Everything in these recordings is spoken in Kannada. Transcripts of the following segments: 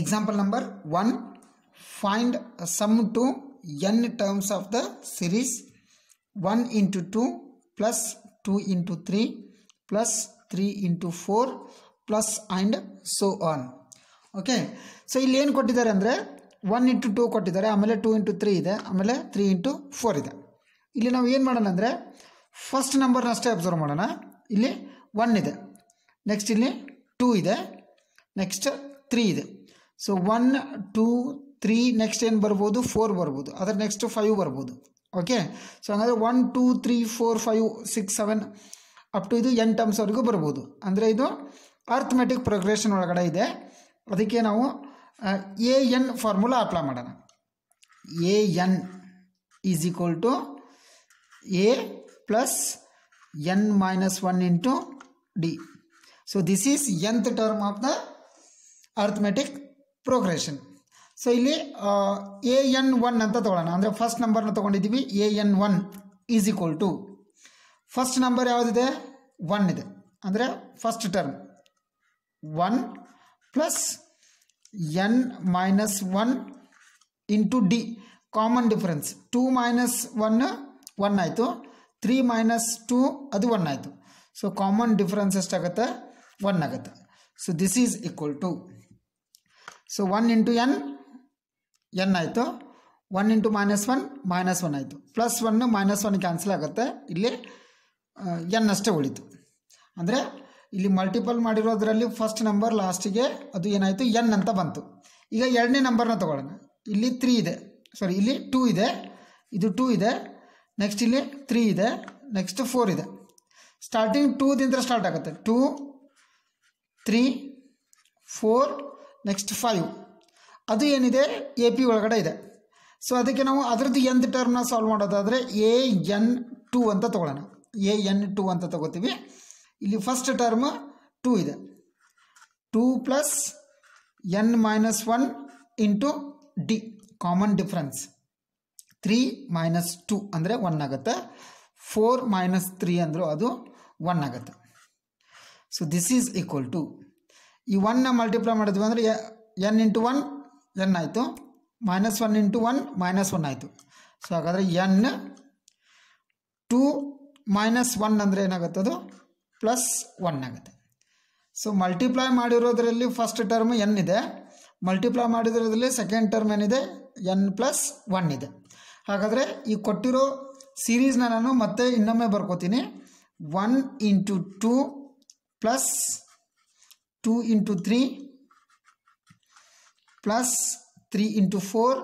Example number 1 find a sum to n terms of the series 1 into 2 plus 2 into 3 plus 3 into 4 plus and so on. Okay so ಇಲ್ಲಿ ಏನು ಕೊಟ್ಟಿದ್ದಾರೆ ಅಂದರೆ ಒನ್ ಇಂಟು ಟೂ ಕೊಟ್ಟಿದ್ದಾರೆ. ಆಮೇಲೆ ಟೂ ಇಂಟು ತ್ರೀ ಇದೆ. ಆಮೇಲೆ ತ್ರೀ ಇಂಟು ಫೋರ್ ಇದೆ. ಇಲ್ಲಿ ನಾವು ಏನು ಮಾಡೋಣ ಅಂದರೆ ಫಸ್ಟ್ ನಂಬರ್ನ ಅಷ್ಟೇ ಅಬ್ಸರ್ವ್ ಮಾಡೋಣ. ಇಲ್ಲಿ ಒನ್ ಇದೆ. ನೆಕ್ಸ್ಟ್ ಇಲ್ಲಿ ಟೂ ಇದೆ. ನೆಕ್ಸ್ಟ್ ತ್ರೀ ಇದೆ. So one two three next ಏನು ಬರ್ಬೋದು? ಫೋರ್ ಬರ್ಬೋದು. ಅದರ ನೆಕ್ಸ್ಟ್ ಫೈವ್ ಬರ್ಬೋದು. ಓಕೆ ಸೊ ಹಂಗಾದ್ರೆ one two three four five six seven up to ಇದು ಎನ್ ಟರ್ಮ್ಸ್ವರೆಗೂ ಬರ್ಬೋದು. ಅಂದರೆ ಇದು ಅರ್ಥಮೆಟಿಕ್ ಪ್ರೋಗ್ರೆಷನ್ ಒಳಗಡೆ ಇದೆ. ಅದಕ್ಕೆ ನಾವು ಎ ಎನ್ ಫಾರ್ಮುಲಾ ಅಪ್ಲೈ ಮಾಡೋಣ. A n is equal to a plus n minus one into d so this is nth term of the arithmetic progression so ಇಲ್ಲಿ ಎ ಎನ್ ಒನ್ ಅಂತ ತೊಗೊಳ್ಳೋಣ. ಅಂದರೆ ಫಸ್ಟ್ ನಂಬರ್ನ ತೊಗೊಂಡಿದ್ದೀವಿ. A n one is equal to first number ಯಾವುದಿದೆ? ಒನ್ ಇದೆ. ಅಂದರೆ first term one plus n minus one into d common difference two minus one one ಆಯಿತು. ತ್ರೀ ಮೈನಸ್ ಟೂ ಅದು ಒನ್ ಆಯಿತು. ಸೊ ಕಾಮನ್ ಡಿಫ್ರೆನ್ಸ್ ಎಷ್ಟಾಗುತ್ತೆ? ಒನ್ ಆಗುತ್ತೆ. So this is equal to so one into n n ಆಯಿತು. One into minus one minus one ಆಯಿತು. Plus one minus one cancel ಆಗುತ್ತೆ. ಇಲ್ಲಿ ಎನ್ ಅಷ್ಟೇ ಉಳಿತು. ಅಂದರೆ, ಇಲ್ಲಿ ಮಲ್ಟಿಪಲ್ ಮಾಡಿರೋದ್ರಲ್ಲಿ ಫಸ್ಟ್ ನಂಬರ್ ಲಾಸ್ಟಿಗೆ ಅದು ಏನಾಯಿತು? ಎನ್ ಅಂತ ಬಂತು. ಈಗ ಎರಡನೇ ನಂಬರ್ನ ತೊಗೊಳ್ಳೋಣ. ಇಲ್ಲಿ ತ್ರೀ ಇದೆ. ಸಾರಿ ಇಲ್ಲಿ ಟೂ ಇದೆ. ಇದು ಟೂ ಇದೆ. ನೆಕ್ಸ್ಟ್ ಇಲ್ಲಿ ತ್ರೀ ಇದೆ. ನೆಕ್ಸ್ಟ್ ಫೋರ್ ಇದೆ. ಸ್ಟಾರ್ಟಿಂಗ್ ಟೂದಿಂದ ಸ್ಟಾರ್ಟ್ ಆಗುತ್ತೆ. Two three four next five ಅದು ಏನಿದೆ? ಎ ಪಿ ಒಳಗಡೆ ಇದೆ. ಸೊ ಅದಕ್ಕೆ ನಾವು ಅದರದ್ದು ಎಂತ್ ಟರ್ಮ್ನ ಸಾಲ್ವ್ ಮಾಡೋದಾದರೆ ಎ ಎನ್ ಟು ಅಂತ ತೊಗೊಳ್ಳೋಣ. ಎ ಎನ್ ಟು ಅಂತ ತಗೋತೀವಿ. ಇಲ್ಲಿ ಫಸ್ಟ್ ಟರ್ಮ್ ಟೂ ಇದೆ. Two plus n minus one into d common difference three minus two ಅಂದರೆ ಒನ್ ಆಗುತ್ತೆ. ಫೋರ್ ಮೈನಸ್ ತ್ರೀ ಅಂದರೂ ಅದು ಒನ್ ಆಗುತ್ತೆ. So this is equal to ಈ ಒನ್ನ ಮಲ್ಟಿಪ್ಲೈ ಮಾಡಿದ್ವಿ ಅಂದರೆ ಎನ್ ಇಂಟು ಒನ್ ಎನ್ ಆಯಿತು. Minus one into one minus one ಆಯಿತು. ಸೊ ಹಾಗಾದರೆ ಎನ್ ಟೂ ಮೈನಸ್ ಒನ್ ಅಂದರೆ ಏನಾಗುತ್ತೆ ಅದು? ಪ್ಲಸ್ ಒನ್ ಆಗುತ್ತೆ. ಸೊ ಮಲ್ಟಿಪ್ಲೈ ಮಾಡಿರೋದ್ರಲ್ಲಿ ಫಸ್ಟ್ ಟರ್ಮ್ ಎನ್ ಇದೆ. ಮಲ್ಟಿಪ್ಲೈ ಮಾಡಿರೋದ್ರಲ್ಲಿ ಸೆಕೆಂಡ್ ಟರ್ಮ್ ಏನಿದೆ ಎನ್ ಪ್ಲಸ್ ಒನ್ ಇದೆ. ಹಾಗಾದರೆ ಈ ಕೊಟ್ಟಿರೋ ಸೀರೀಸ್ನ ನಾನು ಮತ್ತೆ ಇನ್ನೊಮ್ಮೆ ಬರ್ಕೋತೀನಿ. One into two plus two into three plus three into four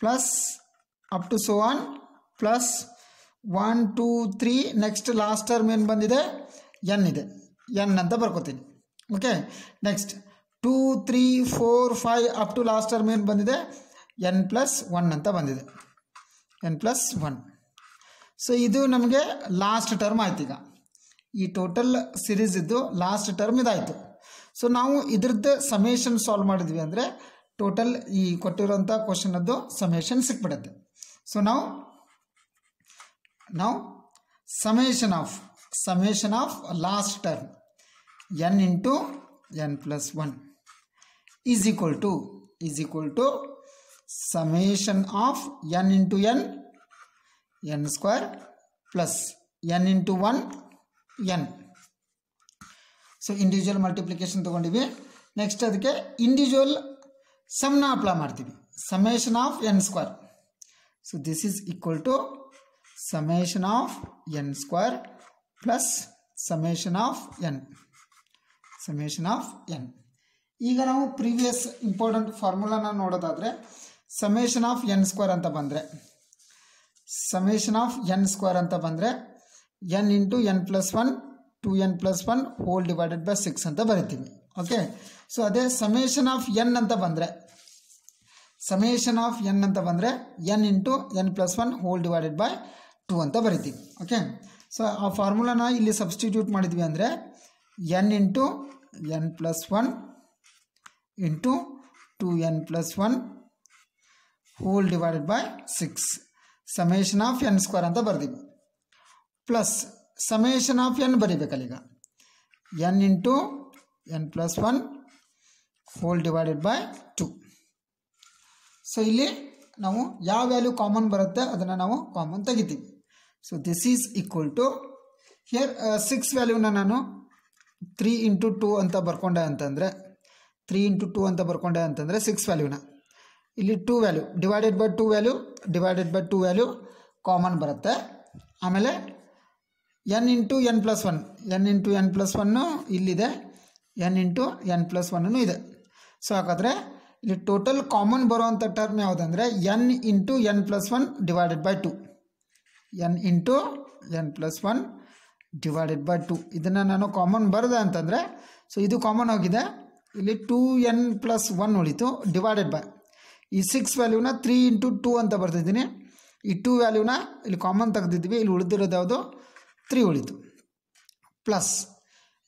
plus up to so one plus one two three next last term ಏನು ಬಂದಿದೆ? ಎನ್ ಇದೆ. ಎನ್ ಅಂತ ಬರ್ಕೋತೀನಿ. Okay next two three four five up to last term ಏನು ಬಂದಿದೆ? ಎನ್ ಪ್ಲಸ್ ಒನ್ ಅಂತ ಬಂದಿದೆ. ಎನ್ ಪ್ಲಸ್ ಒನ್ ಸೊ ಇದು ನಮಗೆ ಲಾಸ್ಟ್ ಟರ್ಮ್ ಆಯ್ತು ಈಗ. ಈ ಟೋಟಲ್ ಸಿರೀಸ್ ಇದ್ದು ಲಾಸ್ಟ್ ಟರ್ಮ್ ಇದಾಯಿತು. ಸೊ ನಾವು ಇದ್ರದ್ದು ಸಮೇಷನ್ ಸಾಲ್ವ್ ಮಾಡಿದ್ವಿ ಅಂದರೆ ಟೋಟಲ್ ಈ ಕೊಟ್ಟಿರೋಂಥ ಕ್ವಶನದ್ದು ಸಮೇಷನ್ ಸಿಕ್ಬಿಡುತ್ತೆ. ಸೊ ನಾವು ನಾವು summation of summation of last term n into n plus one is equal to is equal to summation of n into n n square plus n into one n. So individual multiplication ತೊಗೊಂಡಿವಿ. Next ಅದಕ್ಕೆ ಇಂಡಿವಿಜುವಲ್ ಸಮ್ನ ಅಪ್ಲೈ ಮಾಡ್ತೀವಿ. Summation of n square so this is equal to summation of n square plus summation of n summation of n ಈಗ ನಾವು ಪ್ರೀವಿಯಸ್ ಇಂಪಾರ್ಟೆಂಟ್ ಫಾರ್ಮುಲಾನ ನೋಡೋದಾದರೆ ಸಮೇಷನ್ ಆಫ್ ಎನ್ ಸ್ಕ್ವೇರ್ ಅಂತ ಬಂದರೆ ಸಮೇಷನ್ ಆಫ್ ಎನ್ ಸ್ಕ್ವೇರ್ ಅಂತ ಬಂದರೆ n into n plus one two n plus one whole divided by six ಅಂತ ಬರಿತೀವಿ. ಓಕೆ ಸೊ ಅದೇ ಸಮೇಷನ್ ಆಫ್ ಎನ್ ಅಂತ ಬಂದರೆ ಸಮೇಷನ್ ಆಫ್ ಎನ್ ಅಂತ ಬಂದರೆ n into n plus one whole divided by two ಅಂತ ಬರಿತೀವಿ. ಓಕೆ ಸೊ ಆ ಫಾರ್ಮುಲಾನ ಇಲ್ಲಿ ಸಬ್ಸ್ಟಿಟ್ಯೂಟ್ ಮಾಡಿದ್ವಿ ಅಂದರೆ n into n plus one into two n plus one whole divided by six summation of n square ಅಂತ ಬರ್ದೀವಿ ಪ್ಲಸ್ ಸಮೇಷನ್ ಆಫ್ ಎನ್ ಬರಿಬೇಕಲ್ಲ ಈಗ. N into n plus one whole divided by two so ಇಲ್ಲಿ ನಾವು ಯಾವ ವ್ಯಾಲ್ಯೂ ಕಾಮನ್ ಬರುತ್ತೆ ಅದನ್ನು ನಾವು ಕಾಮನ್ ತೆಗಿತೀವಿ. So this is equal to here six ವ್ಯಾಲ್ಯೂನ ನಾನು ತ್ರೀ ಇಂಟು ಟೂ ಅಂತ ಬರ್ಕೊಂಡೆ ಅಂತಂದರೆ ತ್ರೀ ಇಂಟು ಟೂ ಅಂತ ಬರ್ಕೊಂಡೆ ಅಂತಂದರೆ ಸಿಕ್ಸ್ ವ್ಯಾಲ್ಯೂನ ಇಲ್ಲಿ two value divided by two value divided by two value common ಬರುತ್ತೆ. ಆಮೇಲೆ n into n plus one n into n plus one ಇಲ್ಲಿದೆ. N into n plus one ಇದೆ. ಸೊ ಹಾಗಾದರೆ ಇಲ್ಲಿ ಟೋಟಲ್ ಕಾಮನ್ ಬರುವಂಥ term ಯಾವುದಂದರೆ n into n plus one divided by two n into n plus one divided by two ಇದನ್ನು ನಾನು ಕಾಮನ್ ಬರದೆ ಅಂತಂದರೆ ಸೊ ಇದು ಕಾಮನ್ ಆಗಿದೆ. ಇಲ್ಲಿ ಟೂ ಎನ್ ಪ್ಲಸ್ ಒನ್ ಉಳಿತು ಡಿವೈಡೆಡ್ ಬೈ ಈ ಸಿಕ್ಸ್ ವ್ಯಾಲ್ಯೂನ ತ್ರೀ ಇಂಟು ಟೂ ಅಂತ ಬರ್ತಿದ್ದೀನಿ ಈ ಟೂ ವ್ಯಾಲ್ಯೂನ ಇಲ್ಲಿ ಕಾಮನ್ ತೆಗೆದಿದ್ವಿ ಇಲ್ಲಿ ಉಳಿದಿರೋದು ಯಾವುದು? ತ್ರೀ ಉಳಿತು. ಪ್ಲಸ್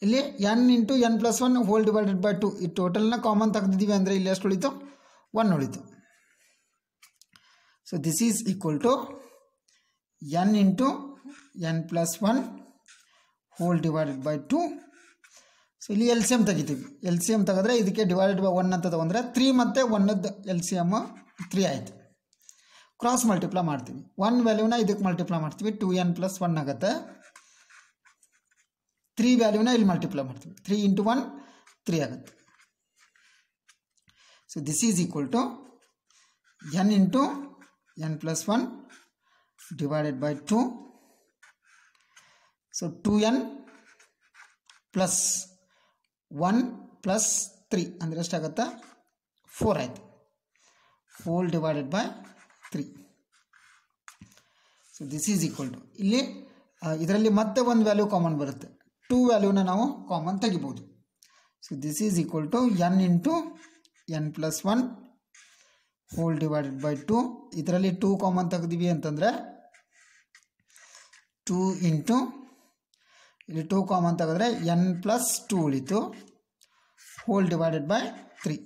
ಇಲ್ಲಿ n into n plus one whole divided by two ಈ ಟೋಟಲ್ನ ಕಾಮನ್ ತೆಗೆದಿದ್ದೀವಿ ಅಂದರೆ ಇಲ್ಲಿ ಎಷ್ಟು ಉಳಿತು? ಒನ್ ಉಳಿತು. So this is equal to n into n plus one whole divided by two. So ಇಲ್ಲಿ ಎಲ್ ಸಿ ಎಂ ತೆಗಿತೀವಿ. ಎಲ್ ಸಿ ಎಂ ತೆಗೆದ್ರೆ ಇದಕ್ಕೆ ಡಿವೈಡೆಡ್ ಬೈ ಒನ್ ಅಂತ ತೊಗೊಂಡ್ರೆ ತ್ರೀ ಮತ್ತು ಒನ್ನದ್ದು ಎಲ್ ಸಿ ಎಂ ತ್ರೀ ಆಯಿತು. ಕ್ರಾಸ್ ಮಲ್ಟಿಪ್ಲೈ ಮಾಡ್ತೀವಿ. ಒನ್ ವ್ಯಾಲ್ಯೂನ ಇದಕ್ಕೆ ಮಲ್ಟಿಪ್ಲೈ ಮಾಡ್ತೀವಿ. ಟು ಎನ್ ಪ್ಲಸ್ ಒನ್ ಆಗುತ್ತೆ. ತ್ರೀ ವ್ಯಾಲ್ಯೂನ ಇಲ್ಲಿ ಮಲ್ಟಿಪ್ಲೈ ಮಾಡ್ತೀವಿ. ತ್ರೀ ಇಂಟು ಒನ್ ತ್ರೀ ಆಗುತ್ತೆ. So this is equal to n into n plus one divided by two so two n plus one plus three ಅಂದರೆ ಎಷ್ಟಾಗುತ್ತೆ ಫೋರ್ ಆಯಿತು. Four divided by three so this is equal to ಇಲ್ಲಿ ಇದರಲ್ಲಿ ಮತ್ತೆ ಒಂದು ವ್ಯಾಲ್ಯೂ ಕಾಮನ್ ಬರುತ್ತೆ. ಟೂ ವ್ಯಾಲ್ಯೂನ ನಾವು ಕಾಮನ್ ತೆಗಿಬೋದು. So this is equal to n into n plus one whole divided by two ಇದರಲ್ಲಿ ಟೂ ಕಾಮನ್ ತೆಗ್ದಿವಿ ಅಂತಂದರೆ ಟೂ ಇಂಟು ಇಲ್ಲಿ ಟೂ ಕಾಮನ್ ತೆಗೆದ್ರೆ ಎನ್ ಪ್ಲಸ್ ಟೂ ಉಳಿತು. Whole divided by three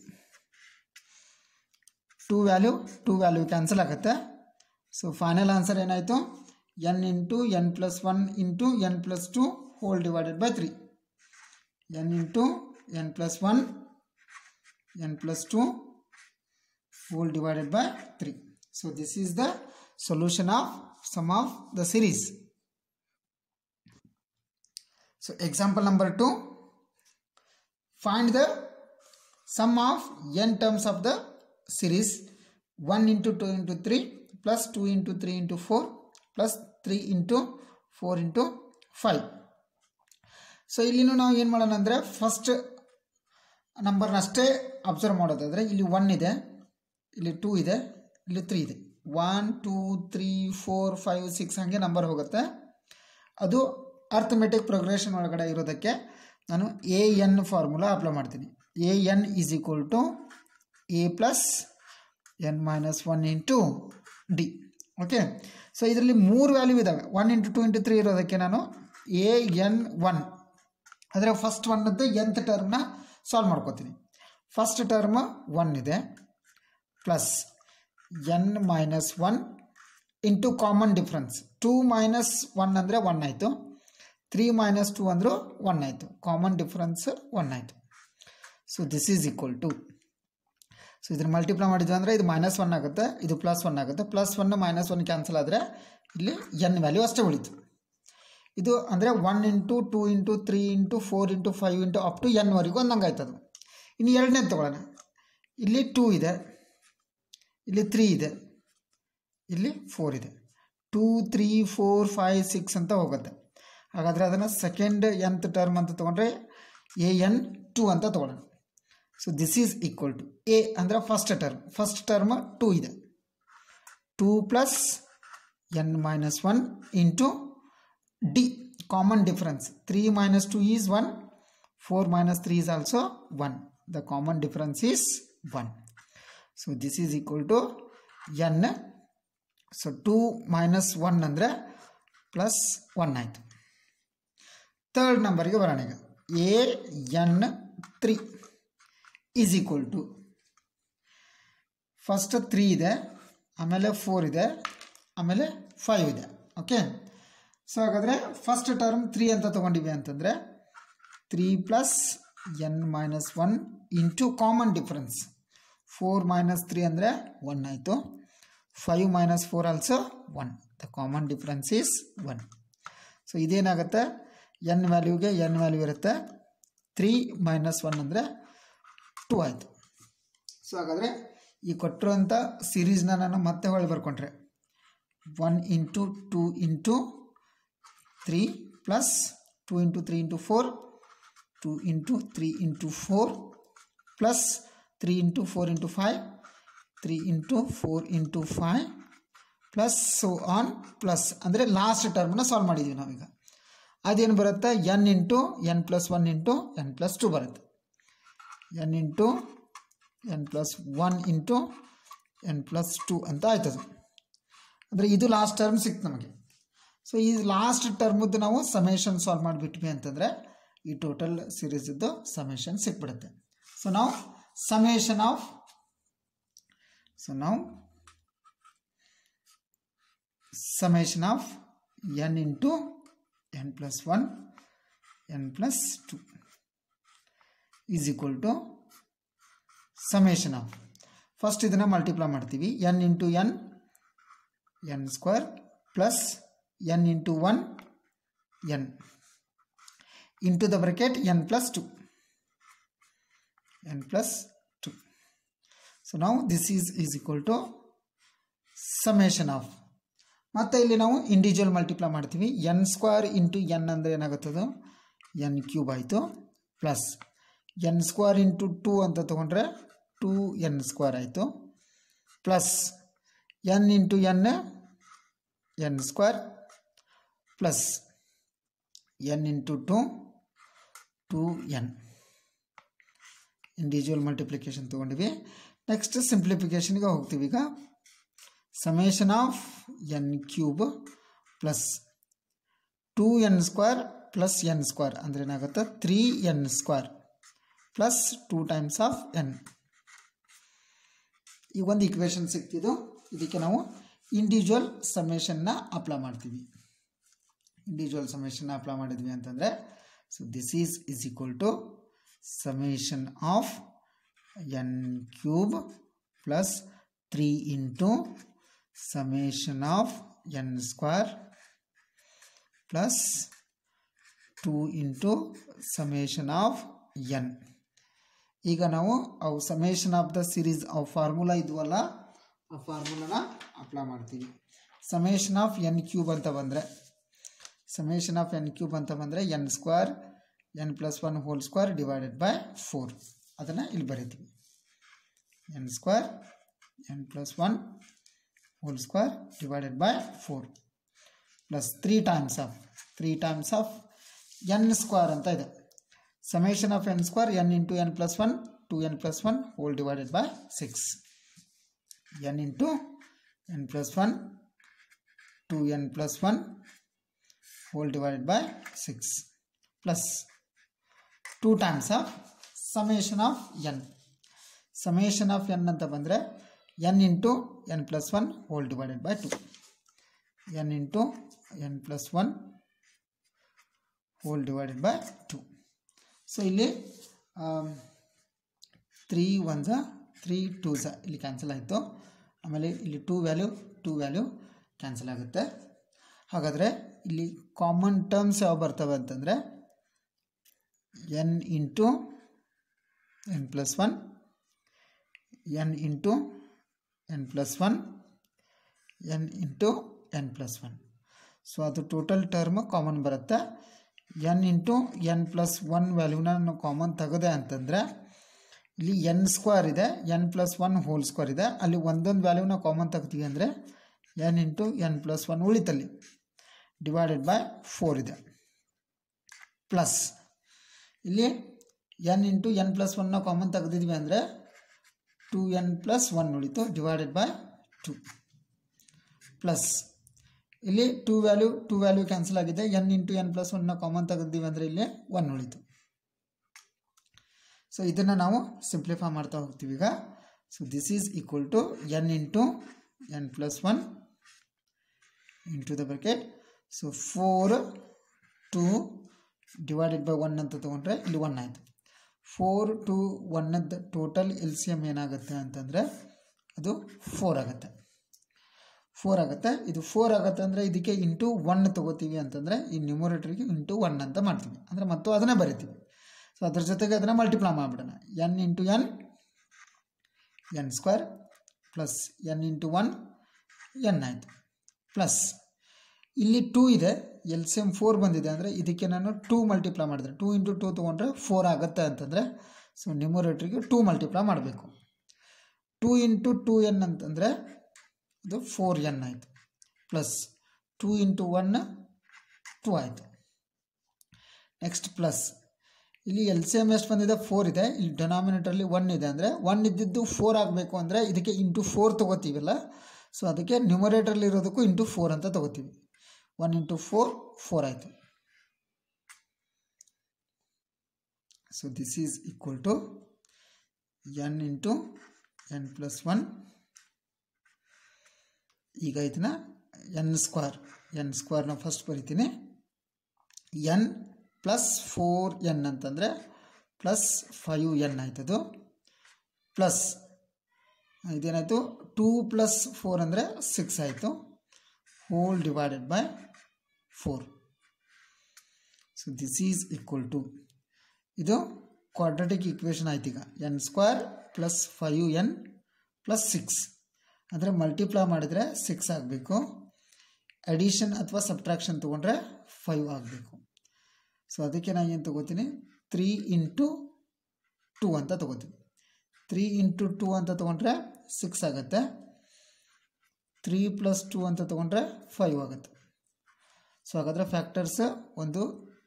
two value two value cancel ಆಗುತ್ತೆ. ಸೊ ಫೈನಲ್ ಆನ್ಸರ್ ಏನಾಯಿತು? N into n plus one into n plus two whole divided by 3 n into n plus 1 n plus 2 whole divided by 3 so this is the solution of sum of the series. So example number 2 find the sum of n terms of the series. 1 into 2 into 3 plus 2 into 3 into 4 plus 3 into 4 into 5 so ಇಲ್ಲಿನೂ ನಾವು ಏನು ಮಾಡೋಣ ಅಂದರೆ ಫಸ್ಟ್ ನಂಬರ್ನ ಅಷ್ಟೇ ಅಬ್ಸರ್ವ್ ಮಾಡೋದಾದರೆ ಇಲ್ಲಿ ಒನ್ ಇದೆ, ಇಲ್ಲಿ ಟೂ ಇದೆ, ಇಲ್ಲಿ ತ್ರೀ ಇದೆ. One two three four five six ಹಾಗೆ ನಂಬರ್ ಹೋಗುತ್ತೆ. ಅದು ಅರ್ಥಮೆಟಿಕ್ ಪ್ರೋಗ್ರೆಷನ್ ಒಳಗಡೆ ಇರೋದಕ್ಕೆ ನಾನು ಎ ಎನ್ ಫಾರ್ಮುಲಾ ಅಪ್ಲೈ ಮಾಡ್ತೀನಿ. A n is equal to a plus n minus one into d okay so ಇದರಲ್ಲಿ ಮೂರು ವ್ಯಾಲ್ಯೂ ಇದ್ದಾವೆ one into two into three ಇರೋದಕ್ಕೆ ನಾನು ಎ ಎನ್ ಒನ್ ಅಂದರೆ ಫಸ್ಟ್ ಒನ್ನದ್ದು ಎಂತ್ ಟರ್ಮ್ನ ಸಾಲ್ವ್ ಮಾಡ್ಕೋತೀನಿ. ಫಸ್ಟ್ ಟರ್ಮ್ ಒನ್ ಇದೆ. Plus n minus one into common difference two minus one ಅಂದರೆ ಒನ್ ಆಯಿತು. ತ್ರೀ ಮೈನಸ್ ಟೂ ಅಂದರೂ ಒನ್ ಆಯಿತು. ಕಾಮನ್ ಡಿಫ್ರೆನ್ಸ್ ಒನ್ ಆಯಿತು. So this is equal to so ಇದನ್ನು ಮಲ್ಟಿಪ್ಲೈ ಮಾಡಿದ್ವಿ ಅಂದರೆ ಇದು ಮೈನಸ್ ಒನ್ ಆಗುತ್ತೆ. ಇದು ಪ್ಲಸ್ ಒನ್ ಆಗುತ್ತೆ. Plus one minus one cancel ಆದರೆ ಇಲ್ಲಿ ಎನ್ ವ್ಯಾಲ್ಯೂ ಅಷ್ಟೇ ಉಳಿತು. ಇದು ಅಂದರೆ one into two into three into four into five into up to ಎನ್ವರೆಗೂ ಒಂದಂಗೆ ಆಯ್ತದು. ಇನ್ನು ಎರಡನೇ ತೊಗೊಳ್ಳೋಣ. ಇಲ್ಲಿ ಟೂ ಇದೆ. ಇಲ್ಲಿ ತ್ರೀ ಇದೆ. ಇಲ್ಲಿ ಫೋರ್ ಇದೆ. Two three four five six ಅಂತ ಹೋಗುತ್ತೆ. ಹಾಗಾದರೆ ಅದನ್ನು ಸೆಕೆಂಡ್ ಎಂತ್ ಟರ್ಮ್ ಅಂತ ತೊಗೊಂಡ್ರೆ ಎ ಎನ್ ಟೂ ಅಂತ ತೊಗೊಳ್ಳೋಣ. So this is equal to a ಅಂದರೆ first term first term two ಇದೆ. Two plus n minus one into difference three minus two is one four minus three is also one the common difference is one so this is equal to n so two minus one ಅಂದರೆ ಪ್ಲಸ್ ಒನ್ ಆಯಿತು. ಥರ್ಡ್ ನಂಬರಿಗೆ ಬರೋಣ ಈಗ. A n three is equal to first three ಇದೆ, ಆಮೇಲೆ ಫೋರ್ ಇದೆ, ಆಮೇಲೆ ಫೈವ್ ಇದೆ. ಓಕೆ ಸೊ ಹಾಗಾದರೆ ಫಸ್ಟ್ ಟರ್ಮ್ ತ್ರೀ ಅಂತ ತೊಗೊಂಡಿವಿ ಅಂತಂದರೆ three plus n minus one into common difference four minus three ಅಂದರೆ ಒನ್ ಆಯಿತು. Five minus four also one the common difference is one so ಇದೇನಾಗುತ್ತೆ? N ವ್ಯಾಲ್ಯೂಗೆ ಎನ್ ವ್ಯಾಲ್ಯೂ ಇರುತ್ತೆ. ತ್ರೀ ಮೈನಸ್ ಒನ್ ಅಂದರೆ ಟೂ ಆಯಿತು. ಸೊ ಹಾಗಾದರೆ ಈ ಕೊಟ್ಟಿರೋಂಥ ಸೀರೀಸ್ನ ನಾನು ಮತ್ತೆ ಹೊಳೆ ಬರ್ಕೊಂಡ್ರೆ. One into two into three plus two into three into four two into three into four plus three into four into five three into four into five plus so on plus ಅಂದರೆ ಲಾಸ್ಟ್ ಟರ್ಮ್ನ ಸಾಲ್ವ್ ಮಾಡಿದ್ದೀವಿ ನಾವೀಗ. ಅದೇನು ಬರುತ್ತೆ? N into n plus one into n plus two ಬರುತ್ತೆ. N into n plus one into n plus two ಅಂತ ಆಯ್ತದು. ಅಂದರೆ ಇದು ಲಾಸ್ಟ್ ಟರ್ಮ್ ಸಿಕ್ತು ನಮಗೆ. ಸೊ ಈ ಲಾಸ್ಟ್ ಟರ್ಮದ್ದು ನಾವು ಸಮೇಷನ್ ಸಾಲ್ವ್ ಮಾಡಿಬಿಟ್ವಿ ಅಂತಂದರೆ ಈ ಟೋಟಲ್ ಸೀರೀಸಿದ್ದು ಸಮೇಷನ್ ಸಿಕ್ಬಿಡುತ್ತೆ. ಸೊ ನಾವು ಸಮೇಷನ್ ಆಫ್ ಸೊ ನಾವು summation of n into n plus one n plus two is equal to summation of first ಇದನ್ನು ಮಲ್ಟಿಪ್ಲೈ ಮಾಡ್ತೀವಿ. N into n n square plus n into one n into the bracket n plus two n plus two so ನಾವು this is is equal to summation of ಮತ್ತು ಇಲ್ಲಿ ನಾವು ಇಂಡಿವಿಜುವಲ್ ಮಲ್ಟಿಪ್ಲೈ ಮಾಡ್ತೀವಿ. ಎನ್ ಸ್ಕ್ವೇರ್ ಇಂಟು ಎನ್ ಅಂದರೆ ಏನಾಗುತ್ತದು? ಎನ್ ಕ್ಯೂಬ್ ಆಯಿತು. Plus n square into two ಅಂತ ತೊಗೊಂಡ್ರೆ ಟೂ ಎನ್ ಸ್ಕ್ವೇರ್ ಆಯಿತು. Plus n into n n square n into two two n individual multiplication ತೊಗೊಂಡಿವಿ. Next ಸಿಂಪ್ಲಿಫಿಕೇಶನ್ಗೆ ಹೋಗ್ತೀವಿ. ಈಗ summation of n cube plus two n square plus n square ಅಂದರೆ ಏನಾಗುತ್ತೆ? Three n square plus two times of n ಈ ಒಂದು ಇಕ್ವೇಷನ್ ಸಿಗ್ತಿದ್ದು. ಇದಕ್ಕೆ ನಾವು ಇಂಡಿವಿಜುವಲ್ ಸಮೇಷನ್ನ ಅಪ್ಲೈ ಮಾಡ್ತೀವಿ. ಇಂಡಿವಿಜುವಲ್ ಸಮೇಷನ್ ಅಪ್ಲೈ ಮಾಡಿದ್ವಿ ಅಂತಂದರೆ so this is is equal to summation of n cube plus three into summation of n square plus 2 into summation of n. ಈಗ ನಾವು ಅವು ಸಮೇಷನ್ ಆಫ್ ದ ಸಿರೀಸ್ ಅವು ಫಾರ್ಮುಲಾ ಇದ್ವಲ್ಲ, ಆ ಫಾರ್ಮುಲಾನ ಅಪ್ಲೈ ಮಾಡ್ತೀವಿ. ಸಮೇಷನ್ ಆಫ್ ಎನ್ ಕ್ಯೂಬ್ ಅಂತ ಬಂದರೆ ಸಮೇಷನ್ ಆಫ್ ಎನ್ ಕ್ಯೂಬ್ ಅಂತ ಬಂದರೆ n square n plus one whole square divided by four ಅದನ್ನು ಇಲ್ಲಿ ಬರಿತೀವಿ n square n plus one whole square divided by 4 plus 3 times of 3 times of n square ಅಂತ ಇದೆ summation of n square n into n plus 1 2n plus 1 whole divided by 6 n into n plus 1 2n plus 1 whole divided by 6 plus 2 times of summation of n summation of n ಅಂತ ಬಂದರೆ n into n plus 1 whole divided by 2 n into n plus 1 whole divided by 2 so ಇಲ್ಲಿ ತ್ರೀ ಒನ್ ಝ ತ್ರೀ ಟೂ ಝ ಇಲ್ಲಿ ಕ್ಯಾನ್ಸಲ್ ಆಯಿತು ಆಮೇಲೆ ಇಲ್ಲಿ two value two value cancel ಆಗುತ್ತೆ ಹಾಗಾದರೆ ಇಲ್ಲಿ ಕಾಮನ್ ಟರ್ಮ್ಸ್ ಯಾವ ಬರ್ತವೆ ಅಂತಂದರೆ n into n plus one n into n plus one n into n plus one so ಅದು ಟೋಟಲ್ ಟರ್ಮ್ ಕಾಮನ್ ಬರುತ್ತೆ. N into n plus one ವ್ಯಾಲ್ಯೂನ ನಾನು ಕಾಮನ್ ತೆಗೆದೆ ಅಂತಂದರೆ ಇಲ್ಲಿ ಎನ್ ಸ್ಕ್ವೇರ್ ಇದೆ n plus one whole square ಇದೆ. ಅಲ್ಲಿ ಒಂದೊಂದು ವ್ಯಾಲ್ಯೂನ ಕಾಮನ್ ತೆಗ್ತೀವಿ ಅಂದರೆ n into n plus one ಉಳಿತಲ್ಲಿ. Divided by four ಇದೆ. ಪ್ಲಸ್ ಇಲ್ಲಿ ಎನ್ ಇಂಟು ಎನ್ ಪ್ಲಸ್ ಒನ್ನ ಕಾಮನ್ ತೆಗೆದಿದ್ವಿ ಅಂದರೆ ಟೂ ಎನ್ ಪ್ಲಸ್ ಒನ್ ಉಳಿತು ಡಿವೈಡೆಡ್ ಬೈ ಟು ಪ್ಲಸ್ ಇಲ್ಲಿ two value two value cancel ಆಗಿದೆ ಎನ್ ಇಂಟು ಎನ್ ಪ್ಲಸ್ ಒನ್ನ ಕಾಮನ್ ತೆಗೆದಿವಿ ಅಂದರೆ ಇಲ್ಲಿ ಒನ್ ಉಳಿತು. ಸೊ ಇದನ್ನು ನಾವು ಸಿಂಪ್ಲಿಫೈ ಮಾಡ್ತಾ ಹೋಗ್ತೀವಿ ಈಗ. So this is equal to n into n plus one into the bracket so four two divided by one ಅಂತ ತೊಗೊಂಡ್ರೆ ಇಲ್ಲಿ ಒನ್ ಆಯಿತು. ಫೋರ್ ಟು ಒನ್ನದ್ದು ಟೋಟಲ್ ಎಲ್ ಸಿ ಎಂ ಏನಾಗುತ್ತೆ ಅಂತಂದರೆ ಅದು ಫೋರ್ ಆಗುತ್ತೆ. ಫೋರ್ ಆಗುತ್ತೆ. ಇದು ಫೋರ್ ಆಗುತ್ತೆ ಅಂದರೆ ಇದಕ್ಕೆ ಇಂಟು ಒನ್ ತೊಗೋತೀವಿ ಅಂತಂದರೆ ಈ ನ್ಯೂಮರೇಟರ್ಗೆ ಇಂಟು ಒನ್ ಅಂತ ಮಾಡ್ತೀವಿ. ಅಂದರೆ ಮತ್ತು ಅದನ್ನೇ ಬರಿತೀವಿ. ಸೊ ಅದ್ರ ಜೊತೆಗೆ ಅದನ್ನು ಮಲ್ಟಿಪ್ಲೈ ಮಾಡಿಬಿಡೋಣ. N into n n square plus n into one n ಆಯಿತು. ಪ್ಲಸ್ ಇಲ್ಲಿ ಟೂ ಇದೆ. ಎಲ್ ಸಿ ಎಂ ಫೋರ್ ಬಂದಿದೆ ಅಂದರೆ ಇದಕ್ಕೆ ನಾನು ಟೂ ಮಲ್ಟಿಪ್ಲೈ ಮಾಡಿದ್ರೆ ಟೂ ಇಂಟು ಟೂ ತೊಗೊಂಡ್ರೆ ಫೋರ್ ಆಗುತ್ತೆ ಅಂತಂದರೆ ಸೊ ನ್ಯೂಮರೇಟ್ರಿಗೆ ಟೂ ಮಲ್ಟಿಪ್ಲೈ ಮಾಡಬೇಕು. ಟೂ ಇಂಟು ಟೂ ಎನ್ ಅಂತಂದರೆ ಅದು ಫೋರ್ ಎನ್ ಆಯಿತು. Plus two into one two ಆಯಿತು. ನೆಕ್ಸ್ಟ್ ಪ್ಲಸ್ ಇಲ್ಲಿ ಎಲ್ ಸಿ ಎಂ ಎಷ್ಟು ಬಂದಿದೆ? ಫೋರ್ ಇದೆ. ಇಲ್ಲಿ ಡೊನಾಮಿನೇಟರ್ಲಿ ಒನ್ ಇದೆ ಅಂದರೆ ಒನ್ ಇದ್ದಿದ್ದು ಫೋರ್ ಆಗಬೇಕು ಅಂದರೆ ಇದಕ್ಕೆ ಇಂಟು ಫೋರ್ ತೊಗೋತೀವಲ್ಲ ಸೊ ಅದಕ್ಕೆ ನ್ಯೂಮರೇಟರ್ಲಿ ಇರೋದಕ್ಕೂ ಇಂಟು ಫೋರ್ ಅಂತ ತೊಗೋತೀವಿ. ಒನ್ ಇಂಟು ಫೋರ್ ಫೋರ್ ಆಯಿತು. So this is equal to n into n plus one ಈಗ ಇದನ್ನ ಎನ್ ಸ್ಕ್ವಾರ್ ಎನ್ ಸ್ಕ್ವಾರ್ನ ಫಸ್ಟ್ ಬರಿತೀನಿ. ಎನ್ ಪ್ಲಸ್ ಫೋರ್ ಎನ್ ಅಂತಂದರೆ ಪ್ಲಸ್ ಫೈವ್ ಎನ್ ಆಯ್ತದು. ಪ್ಲಸ್ ಇದೇನಾಯಿತು? ಟೂ ಪ್ಲಸ್ ಫೋರ್ ಅಂದರೆ ಸಿಕ್ಸ್ ಆಯಿತು. Whole divided by four so this is equal to ಇದು ಕ್ವಾಡ್ರಟಿಕ್ ಈಕ್ವೇಷನ್ ಆಯ್ತು ಈಗ. N square plus five n plus six ಅಂದರೆ ಮಲ್ಟಿಪ್ಲೈ ಮಾಡಿದರೆ ಸಿಕ್ಸ್ ಆಗಬೇಕು. ಅಡಿಷನ್ ಅಥವಾ ಸಬ್ಟ್ರಾಕ್ಷನ್ ತೊಗೊಂಡ್ರೆ ಫೈವ್ ಆಗಬೇಕು. ಸೊ ಅದಕ್ಕೆ ನಾನು ಏನು ತೊಗೋತೀನಿ? ತ್ರೀ ಇಂಟು ಟೂ ಅಂತ ತೊಗೋತೀನಿ. ತ್ರೀ ಇಂಟು ಟೂ ಅಂತ ತೊಗೊಂಡ್ರೆ ಸಿಕ್ಸ್ ಆಗುತ್ತೆ. ತ್ರೀ ಪ್ಲಸ್ ಟೂ ಅಂತ ತೊಗೊಂಡ್ರೆ ಫೈವ್ ಆಗುತ್ತೆ. ಸೊ ಹಾಗಾದರೆ ಫ್ಯಾಕ್ಟರ್ಸ್ ಒಂದು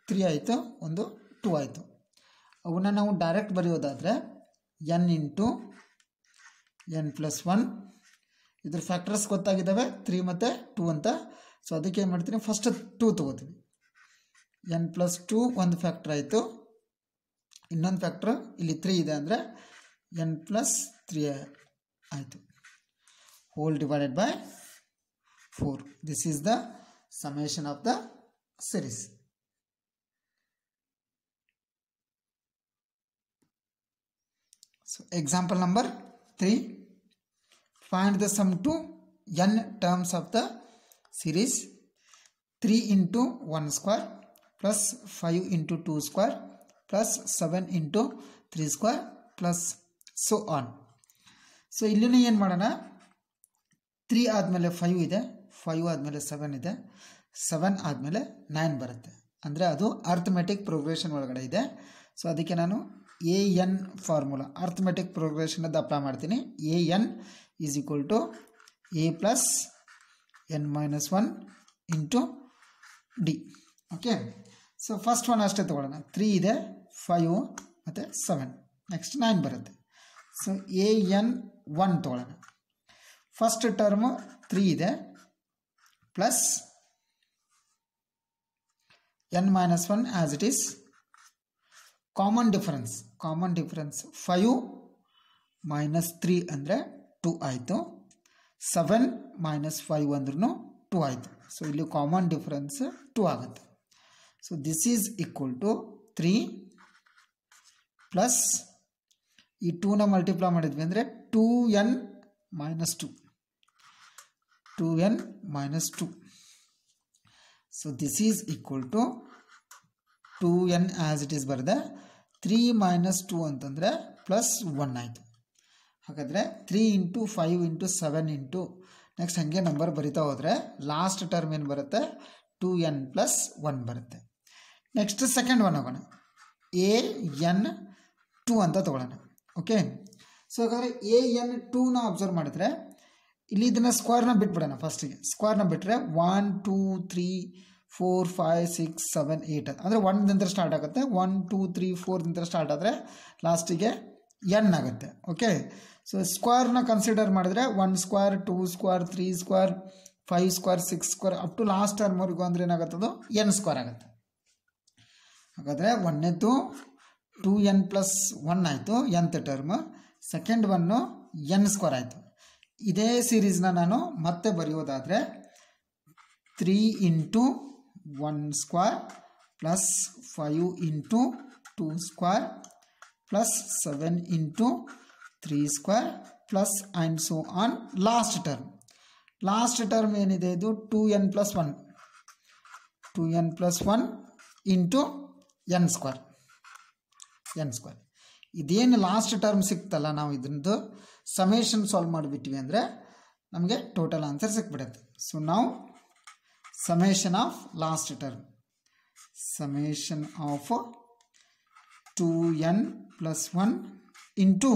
ತ್ರೀ ಆಯಿತು, ಒಂದು ಟೂ ಆಯಿತು. ಅವನ್ನ ನಾವು direct ಬರೆಯೋದಾದರೆ n into n plus one ಇದ್ರ ಫ್ಯಾಕ್ಟರ್ಸ್ ಗೊತ್ತಾಗಿದ್ದಾವೆ ತ್ರೀ ಮತ್ತು ಟೂ ಅಂತ. ಸೊ ಅದಕ್ಕೆ ಏನು ಮಾಡ್ತೀನಿ ಫಸ್ಟ್ ಟೂ ತೊಗೋತೀವಿ ಎನ್ ಪ್ಲಸ್ ಟೂ ಒಂದು ಫ್ಯಾಕ್ಟರ್ ಆಯಿತು. ಇನ್ನೊಂದು ಫ್ಯಾಕ್ಟ್ರ್ ಇಲ್ಲಿ ತ್ರೀ ಇದೆ ಅಂದರೆ ಎನ್ ಪ್ಲಸ್ ತ್ರೀ ಆಯಿತು. Whole divided by four this is the summation of the series. So example number 3 find the sum to n terms of the series 3 into 1 square plus 5 into 2 square plus 7 into 3 square plus so on so ಇಲ್ಲಿನೂ ಏನು ಮಾಡೋಣ ತ್ರೀ ಆದಮೇಲೆ ಫೈವ್ ಇದೆ ಫೈವ್ ಆದಮೇಲೆ ಸೆವೆನ್ ಇದೆ. ಸೆವೆನ್ ಆದಮೇಲೆ ನೈನ್ ಬರುತ್ತೆ. ಅಂದರೆ ಅದು ಅರ್ಥಮೆಟಿಕ್ ಪ್ರೋಗ್ರೆಷನ್ ಒಳಗಡೆ ಇದೆ. ಸೊ ಅದಕ್ಕೆ ನಾನು ಎ ಎನ್ ಫಾರ್ಮುಲಾ ಅರ್ಥಮೆಟಿಕ್ ಪ್ರೋಗ್ರೆಷನದ್ದು ಅಪ್ಲೈ ಮಾಡ್ತೀನಿ. A n is equal to a plus n minus one into d okay so first one ಅಷ್ಟೇ ತೊಗೊಳ್ಳೋಣ. ತ್ರೀ ಇದೆ ಫೈವ್ ಮತ್ತು ಸೆವೆನ್ ನೆಕ್ಸ್ಟ್ ನೈನ್ ಬರುತ್ತೆ. ಸೊ ಎ ಎನ್ ಒನ್ ತೊಗೊಳ್ಳೋಣ. ಫಸ್ಟ್ ಟರ್ಮು ತ್ರೀ ಇದೆ. Plus n minus one as it is common difference common difference five minus three ಅಂದರೆ ಟು ಆಯಿತು. ಸೆವೆನ್ ಮೈನಸ್ ಫೈವ್ ಅಂದ್ರೂ ಟು ಆಯಿತು. ಸೊ ಇಲ್ಲಿ ಕಾಮನ್ ಡಿಫರೆನ್ಸ್ ಟು ಆಗುತ್ತೆ. So this is equal to three plus ಈ ಟೂನ ಮಲ್ಟಿಪ್ಲೈ ಮಾಡಿದ್ವಿ ಅಂದರೆ two n minus two two n minus two so this is equal to two n as it is ಬರೆದೆ ತ್ರೀ ಮೈನಸ್ ಟು ಅಂತಂದರೆ ಪ್ಲಸ್ ಒನ್ ಆಯಿತು. ಹಾಗಾದರೆ three into five into seven into next ಹಾಗೆ ನಂಬರ್ ಬರಿತಾ ಹೋದರೆ ಲಾಸ್ಟ್ ಟರ್ಮ್ ಏನು ಬರುತ್ತೆ? ಟೂ ಎನ್ ಪ್ಲಸ್ ಒನ್ ಬರುತ್ತೆ. ನೆಕ್ಸ್ಟ್ ಸೆಕೆಂಡ್ ಒನ್ ಹೋಗೋಣ ಎ ಎನ್ ಟು ಅಂತ ತೊಗೊಳ್ಳೋಣ. ಓಕೆ ಸೊ ಹಾಗಾದರೆ ಎ ಎನ್ ಟೂನ ಅಬ್ಸರ್ವ್ ಮಾಡಿದ್ರೆ ಇಲ್ಲಿ ಇದನ್ನು ಸ್ಕ್ವೇರ್ನ ಬಿಟ್ಬಿಡೋಣ ಫಸ್ಟಿಗೆ ಸ್ಕ್ವೇರ್ನ ಬಿಟ್ಟರೆ one two three four five six seven eight ಅಂದರೆ ಒನ್ದಿಂದ ಸ್ಟಾರ್ಟ್ ಆಗುತ್ತೆ. ಒನ್ ಟೂ ತ್ರೀ ಫೋರ್ದಿಂದ ಸ್ಟಾರ್ಟ್ ಆದರೆ ಲಾಸ್ಟಿಗೆ ಎನ್ ಆಗುತ್ತೆ. ಓಕೆ ಸೊ ಸ್ಕ್ವೇರ್ನ ಕನ್ಸಿಡರ್ ಮಾಡಿದ್ರೆ one square two square three square five square six square up to last ಟರ್ಮ್ವರೆಗೂ ಅಂದರೆ ಅದು ಎನ್ ಸ್ಕ್ವೇರ್ ಆಗುತ್ತೆ. ಹಾಗಾದರೆ ಒನ್ನೇದು ಟೂ ಎನ್ ಪ್ಲಸ್ ಒನ್ ಆಯಿತು. Nth term second one n square ಆಯಿತು. ಇದೇ ಸೀರೀಸ್ನ ನಾನು ಮತ್ತೆ ಬರೆಯೋದಾದರೆ three into one square plus five into two square plus seven into three square plus and so on last term last term ಏನಿದೆ ಇದು two n plus one two n plus one into n square n square ಇದೇನು ಲಾಸ್ಟ್ ಟರ್ಮ್ ಸಿಕ್ತಲ್ಲ ನಾವು ಇದರದ್ದು? ಸಮೇಷನ್ ಸಾಲ್ವ್ ಮಾಡಿಬಿಟ್ವಿ ಅಂದರೆ ನಮಗೆ ಟೋಟಲ್ ಆನ್ಸರ್ ಸಿಕ್ಬಿಡುತ್ತೆ. ಸೊ ನಾವು summation of last term summation of two n plus one into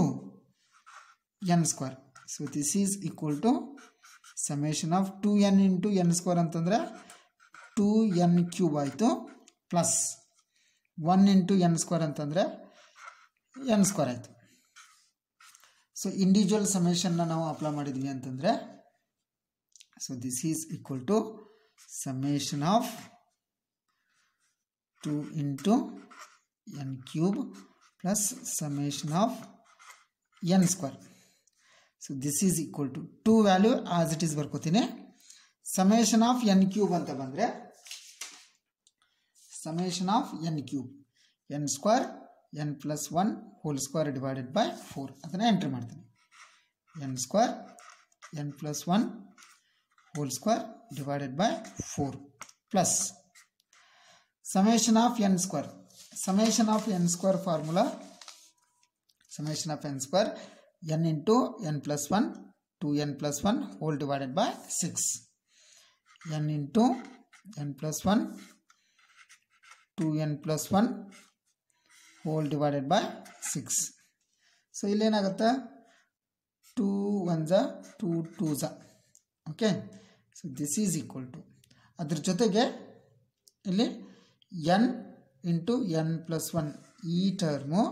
n square so this is equal to summation of two n into n square ಅಂತಂದರೆ ಟೂ ಎನ್ ಕ್ಯೂಬ್ ಆಯಿತು plus one into n square ಅಂತಂದರೆ ಎನ್ ಸ್ಕ್ವೇರ್ ಆಯಿತು. ಸೊ ಇಂಡಿವಿಜುವಲ್ ಸಮೇಷನ್ನ ನಾವು ಅಪ್ಲೈ ಮಾಡಿದ್ವಿ ಅಂತಂದರೆ so this is equal to summation of two into n cube plus summation of n square so this is equal to two value as it is ಬರ್ಕೋತೀನಿ. Summation of N cube ಅಂತ ಬಂದರೆ summation of n cube n square n plus one whole square divided by four ಅದನ್ನು ಎಂಟ್ರಿ ಮಾಡ್ತೀನಿ. N square n plus one whole square divided by four plus summation of n square summation of n square formula summation of n square n into n plus one two n plus one whole divided by six n into n plus one two n plus one whole divided by six so ಇಲ್ಲೇನಾಗುತ್ತೆ? Two one ಝ two two ಝ okay so this is equal to ಅದ್ರ ಜೊತೆಗೆ ಇಲ್ಲಿ n into n plus one ಈ ಟರ್ಮು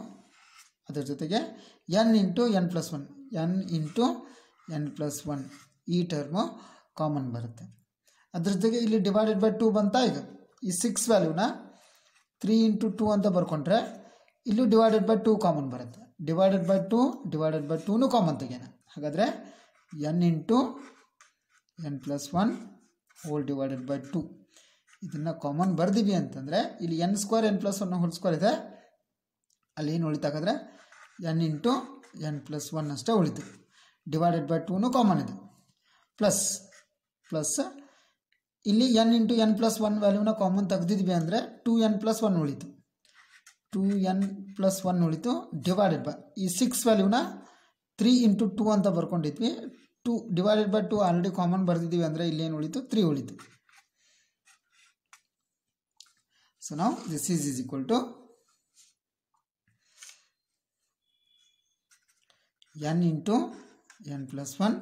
ಅದ್ರ ಜೊತೆಗೆ n into n plus one n into n plus one ಈ ಟರ್ಮು ಕಾಮನ್ ಬರುತ್ತೆ. ಅದ್ರ ಜೊತೆಗೆ ಇಲ್ಲಿ ಡಿವೈಡೆಡ್ ಬೈ ಟೂ ಬಂತ ಈಗ ಈ ಸಿಕ್ಸ್ ವ್ಯಾಲ್ಯೂನ ತ್ರೀ ಇಂಟು ಟೂ ಅಂತ ಬರ್ಕೊಂಡ್ರೆ ಇಲ್ಲೂ ಡಿವೈಡೆಡ್ ಬೈ ಟೂ ಕಾಮನ್ ಬರುತ್ತೆ. Divided by two divided by ಟೂನು common ತೆಗೆಯೋಣ. ಹಾಗಾದರೆ n into n plus one whole divided by two ಇದನ್ನು ಕಾಮನ್ ಬರ್ದೀವಿ ಅಂತಂದರೆ ಇಲ್ಲಿ n square n plus one whole square ಇದೆ. ಅಲ್ಲಿ ಏನು ಉಳಿತಾಕಂದ್ರೆ n into n plus one ಅಷ್ಟೇ ಉಳಿತು. ಡಿವೈಡೆಡ್ ಬೈ ಟೂನು ಕಾಮನ್ ಇದೆ. ಪ್ಲಸ್ ಪ್ಲಸ್ ಇಲ್ಲಿ n into n plus one ವ್ಯಾಲ್ಯೂನ common ತೆಗೆದಿದ್ವಿ ಅಂದರೆ ಟೂ ಎನ್ ಪ್ಲಸ್ ಒನ್ ಉಳಿತು. ಟು ಎನ್ ಪ್ಲಸ್ ಒನ್ ಉಳಿತು ಡಿವೈಡೆಡ್ ಬೈ ಈ ಸಿಕ್ಸ್ ವ್ಯಾಲ್ಯೂನ ತ್ರೀ ಇಂಟು ಟೂ ಅಂತ ಬರ್ಕೊಂಡಿದ್ವಿ. Two divided by two already common ಬರ್ದಿದ್ದೀವಿ ಅಂದರೆ ಇಲ್ಲೇನು ಉಳಿತು? ತ್ರೀ ಉಳಿತು. ಸೊ ನಾವು this is is equal to n into n plus one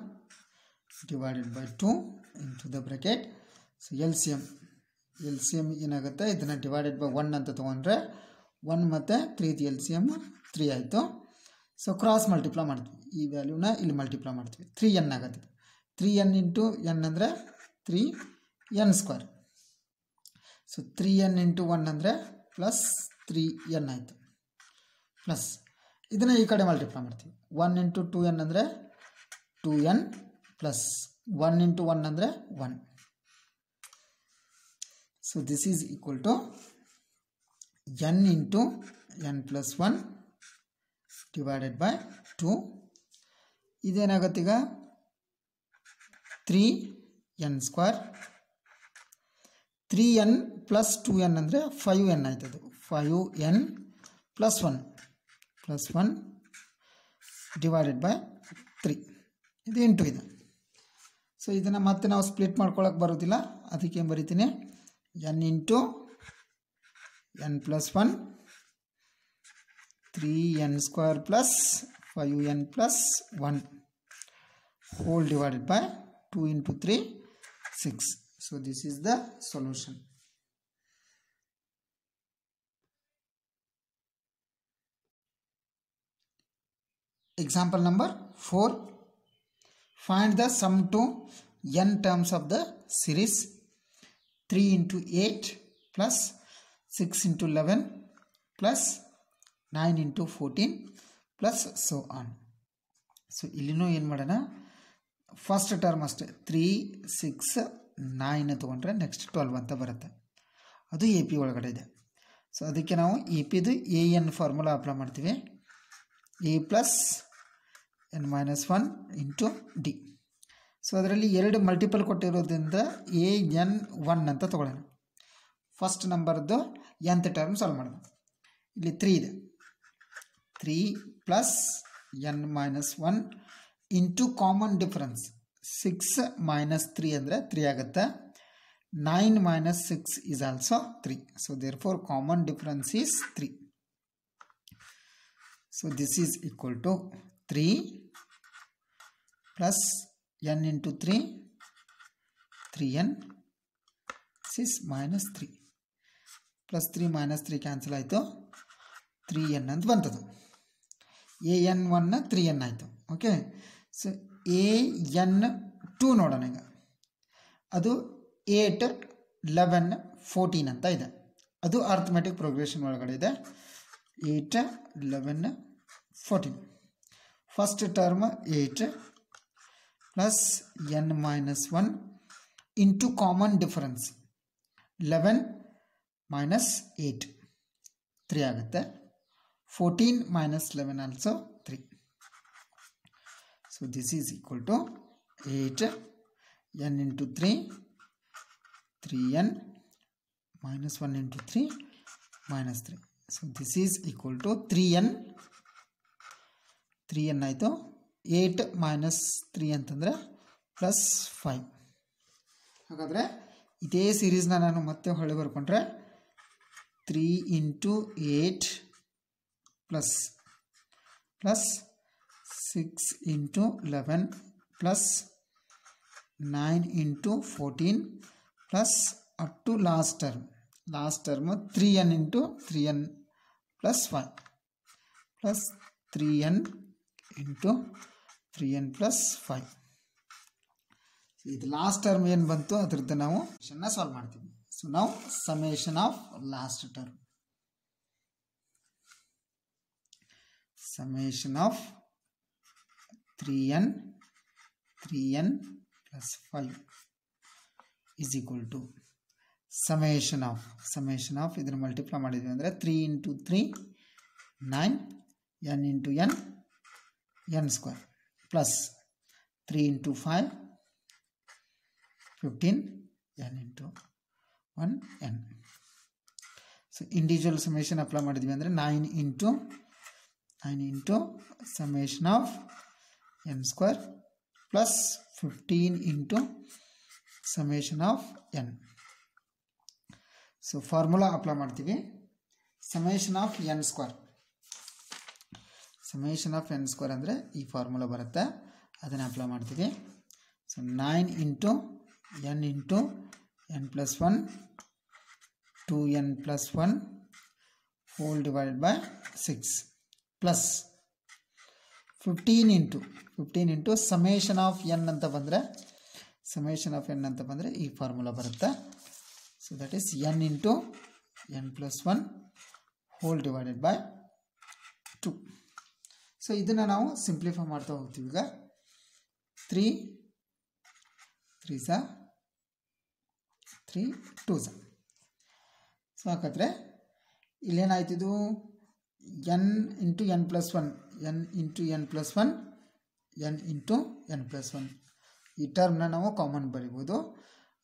divided by two into the bracket so L C M L C M ಏನಾಗುತ್ತೆ? ಇದನ್ನು ಡಿವೈಡೆಡ್ ಬೈ ಒನ್ ಅಂತ ತೊಗೊಂಡ್ರೆ ಒನ್ ಮತ್ತು ತ್ರೀದು ಎಲ್ ಸಿ ಎಂ ತ್ರೀ ಆಯಿತು. ಸೊ ಕ್ರಾಸ್ ಮಲ್ಟಿಪ್ಲೈ ಮಾಡ್ತೀವಿ. ಈ ವ್ಯಾಲ್ಯೂನ ಇಲ್ಲಿ ಮಲ್ಟಿಪ್ಲೈ ಮಾಡ್ತೀವಿ. ತ್ರೀ ಎನ್ ಆಗುತ್ತೆ. ತ್ರೀ ಎನ್ ಇಂಟು ಎನ್ ಅಂದರೆ three n square so three n into one ಅಂದರೆ ಪ್ಲಸ್ ತ್ರೀ ಎನ್ ಆಯಿತು. ಪ್ಲಸ್ ಇದನ್ನು ಈ ಕಡೆ ಮಲ್ಟಿಪ್ಲೈ ಮಾಡ್ತೀವಿ. ಒನ್ ಇಂಟು ಟು ಎನ್ ಅಂದರೆ two n plus one into one ಅಂದರೆ one so this is equal to n into n plus one divided by two ಇದೇನಾಗುತ್ತೆ ಈಗ? Three n square three n plus two n ಅಂದರೆ five N ಆಯ್ತದು five n plus one plus one divided by three ಇದು ಇಂಟು ಇದು. ಸೊ ಇದನ್ನು ಮತ್ತೆ ನಾವು ಸ್ಪ್ಲಿಟ್ ಮಾಡ್ಕೊಳಕ್ಕೆ ಬರೋದಿಲ್ಲ. ಅದಕ್ಕೆ ಬರಿತೀನಿ? N into n plus 1 3n square plus 5n plus 1 whole divided by 2 into 3 6 so this is the solution. Example number 4 find the sum to n terms of the series. 3 into 8 plus 6 into 11 plus 9 into 14 plus so on so ಇಲ್ಲಿನೂ ಏನು ಮಾಡೋಣ? ಫಸ್ಟ್ ಟರ್ಮ್ ಅಷ್ಟೇ. ತ್ರೀ ಸಿಕ್ಸ್ ನೈನ್ ತೊಗೊಂಡ್ರೆ ನೆಕ್ಸ್ಟ್ ಟ್ವೆಲ್ವ್ ಅಂತ ಬರುತ್ತೆ. ಅದು ಎ ಪಿ ಒಳಗಡೆ ಇದೆ. ಸೊ ಅದಕ್ಕೆ ನಾವು ಎ ಪಿದು ಎ ಎನ್ ಫಾರ್ಮುಲಾ ಅಪ್ಲೈ ಮಾಡ್ತೀವಿ. A plus n minus one into d so ಅದರಲ್ಲಿ ಎರಡು ಮಲ್ಟಿಪಲ್ ಕೊಟ್ಟಿರೋದ್ರಿಂದ ಎ ಎನ್ ಒನ್ ಅಂತ ತೊಗೊಳ್ಳೋಣ. ಫಸ್ಟ್ ನಂಬರ್ದು ಎಂತ್ ಟರ್ಮ್ ಸಾಲ್ವ್ ಮಾಡೋಣ ಇಲ್ಲಿ ತ್ರೀ ಇದೆ. Three plus n minus one into common difference six minus three ಅಂದರೆ ತ್ರೀ ಆಗುತ್ತೆ. Nine minus six is also three so therefore common difference is three so this is equal to three plus n into three three n six minus three plus three minus three cancel ಆಯಿತು. ತ್ರೀ ಎನ್ ಅಂತ ಬಂತದು. ಎ ಎನ್ ಒನ್ನ ತ್ರೀ ಎನ್ ಆಯಿತು. Okay so a n two ನೋಡೋಣ ಈಗ. ಅದು ಏಟ್ ಲೆವೆನ್ ಫೋರ್ಟೀನ್ ಅಂತ ಇದೆ. ಅದು ಅರ್ಥಮೆಟಿಕ್ ಪ್ರೋಗ್ರೆಷನ್ ಒಳಗಡೆ ಇದೆ. Eight eleven fourteen first term eight plus n minus one into common difference eleven minus eight three ಆಗುತ್ತೆ fourteen minus eleven also three so this is equal to eight n into three three n minus one into three minus three so this is equal to three n three n ಆಯಿತು. ಏಟ್ ಮೈನಸ್ ತ್ರೀ ಅಂತಂದರೆ ಪ್ಲಸ್ ಫೈವ್ ಹಾಗಾದರೆ ಇದೇ ಸೀರೀಸ್ನ ನಾನು ಮತ್ತೆ ಹೊಳೆ ಬರ್ಕೊಂಡ್ರೆ three into eight plus plus six into eleven plus nine into fourteen plus up to last term last term three n into three n plus five plus three n into three n plus five ಇದು ಲಾಸ್ಟ್ ಟರ್ಮ್ ಏನು ಬಂತು, ಅದ್ರದ್ದು ನಾವು ಸಾಲ್ವ್ ಮಾಡ್ತೀವಿ. ಸೊ ನಾವು summation of last term summation of 3n 3n plus 5 is equal to summation of summation of ಇದನ್ನು ಮಲ್ಟಿಪ್ಲೈ ಮಾಡಿದ್ವಿ ಅಂದರೆ three into three nine n into n n square plus three into five fifteen n into one n. So individual summation apply ಮಾಡಿದ್ವಿ ಅಂದರೆ nine into nine into summation of n square plus fifteen into summation of n so formula apply ಮಾಡ್ತೀವಿ. Summation of n square summation of n square ಅಂದರೆ ಈ ಫಾರ್ಮುಲಾ ಬರುತ್ತೆ. ಅದನ್ನು ಅಪ್ಲೈ ಮಾಡ್ತೀವಿ. So nine into n into n plus one two n plus one divided by six plus fifteen into fifteen into summation of n ಅಂತ ಬಂದರೆ ಸಮೇಷನ್ ಆಫ್ n ಅಂತ ಬಂದರೆ ಈ ಫಾರ್ಮುಲಾ ಬರುತ್ತೆ. So that is n into n plus one whole divided by two so ಇದನ್ನು ನಾವು ಸಿಂಪ್ಲಿಫೈ ಮಾಡ್ತಾ ಹೋಗ್ತೀವಿ ಈಗ. ತ್ರೀ ತ್ರೀ ಸ ತ್ರೀ ಟೂ ಸ ಸೊ ಹಾಗಾದರೆ ಇಲ್ಲೇನಾಯ್ತಿದು n into n plus one n into n plus one n into n plus one ಈ ಟರ್ಮ್ನ ನಾವು ಕಾಮನ್ ಬರಿಬೋದು.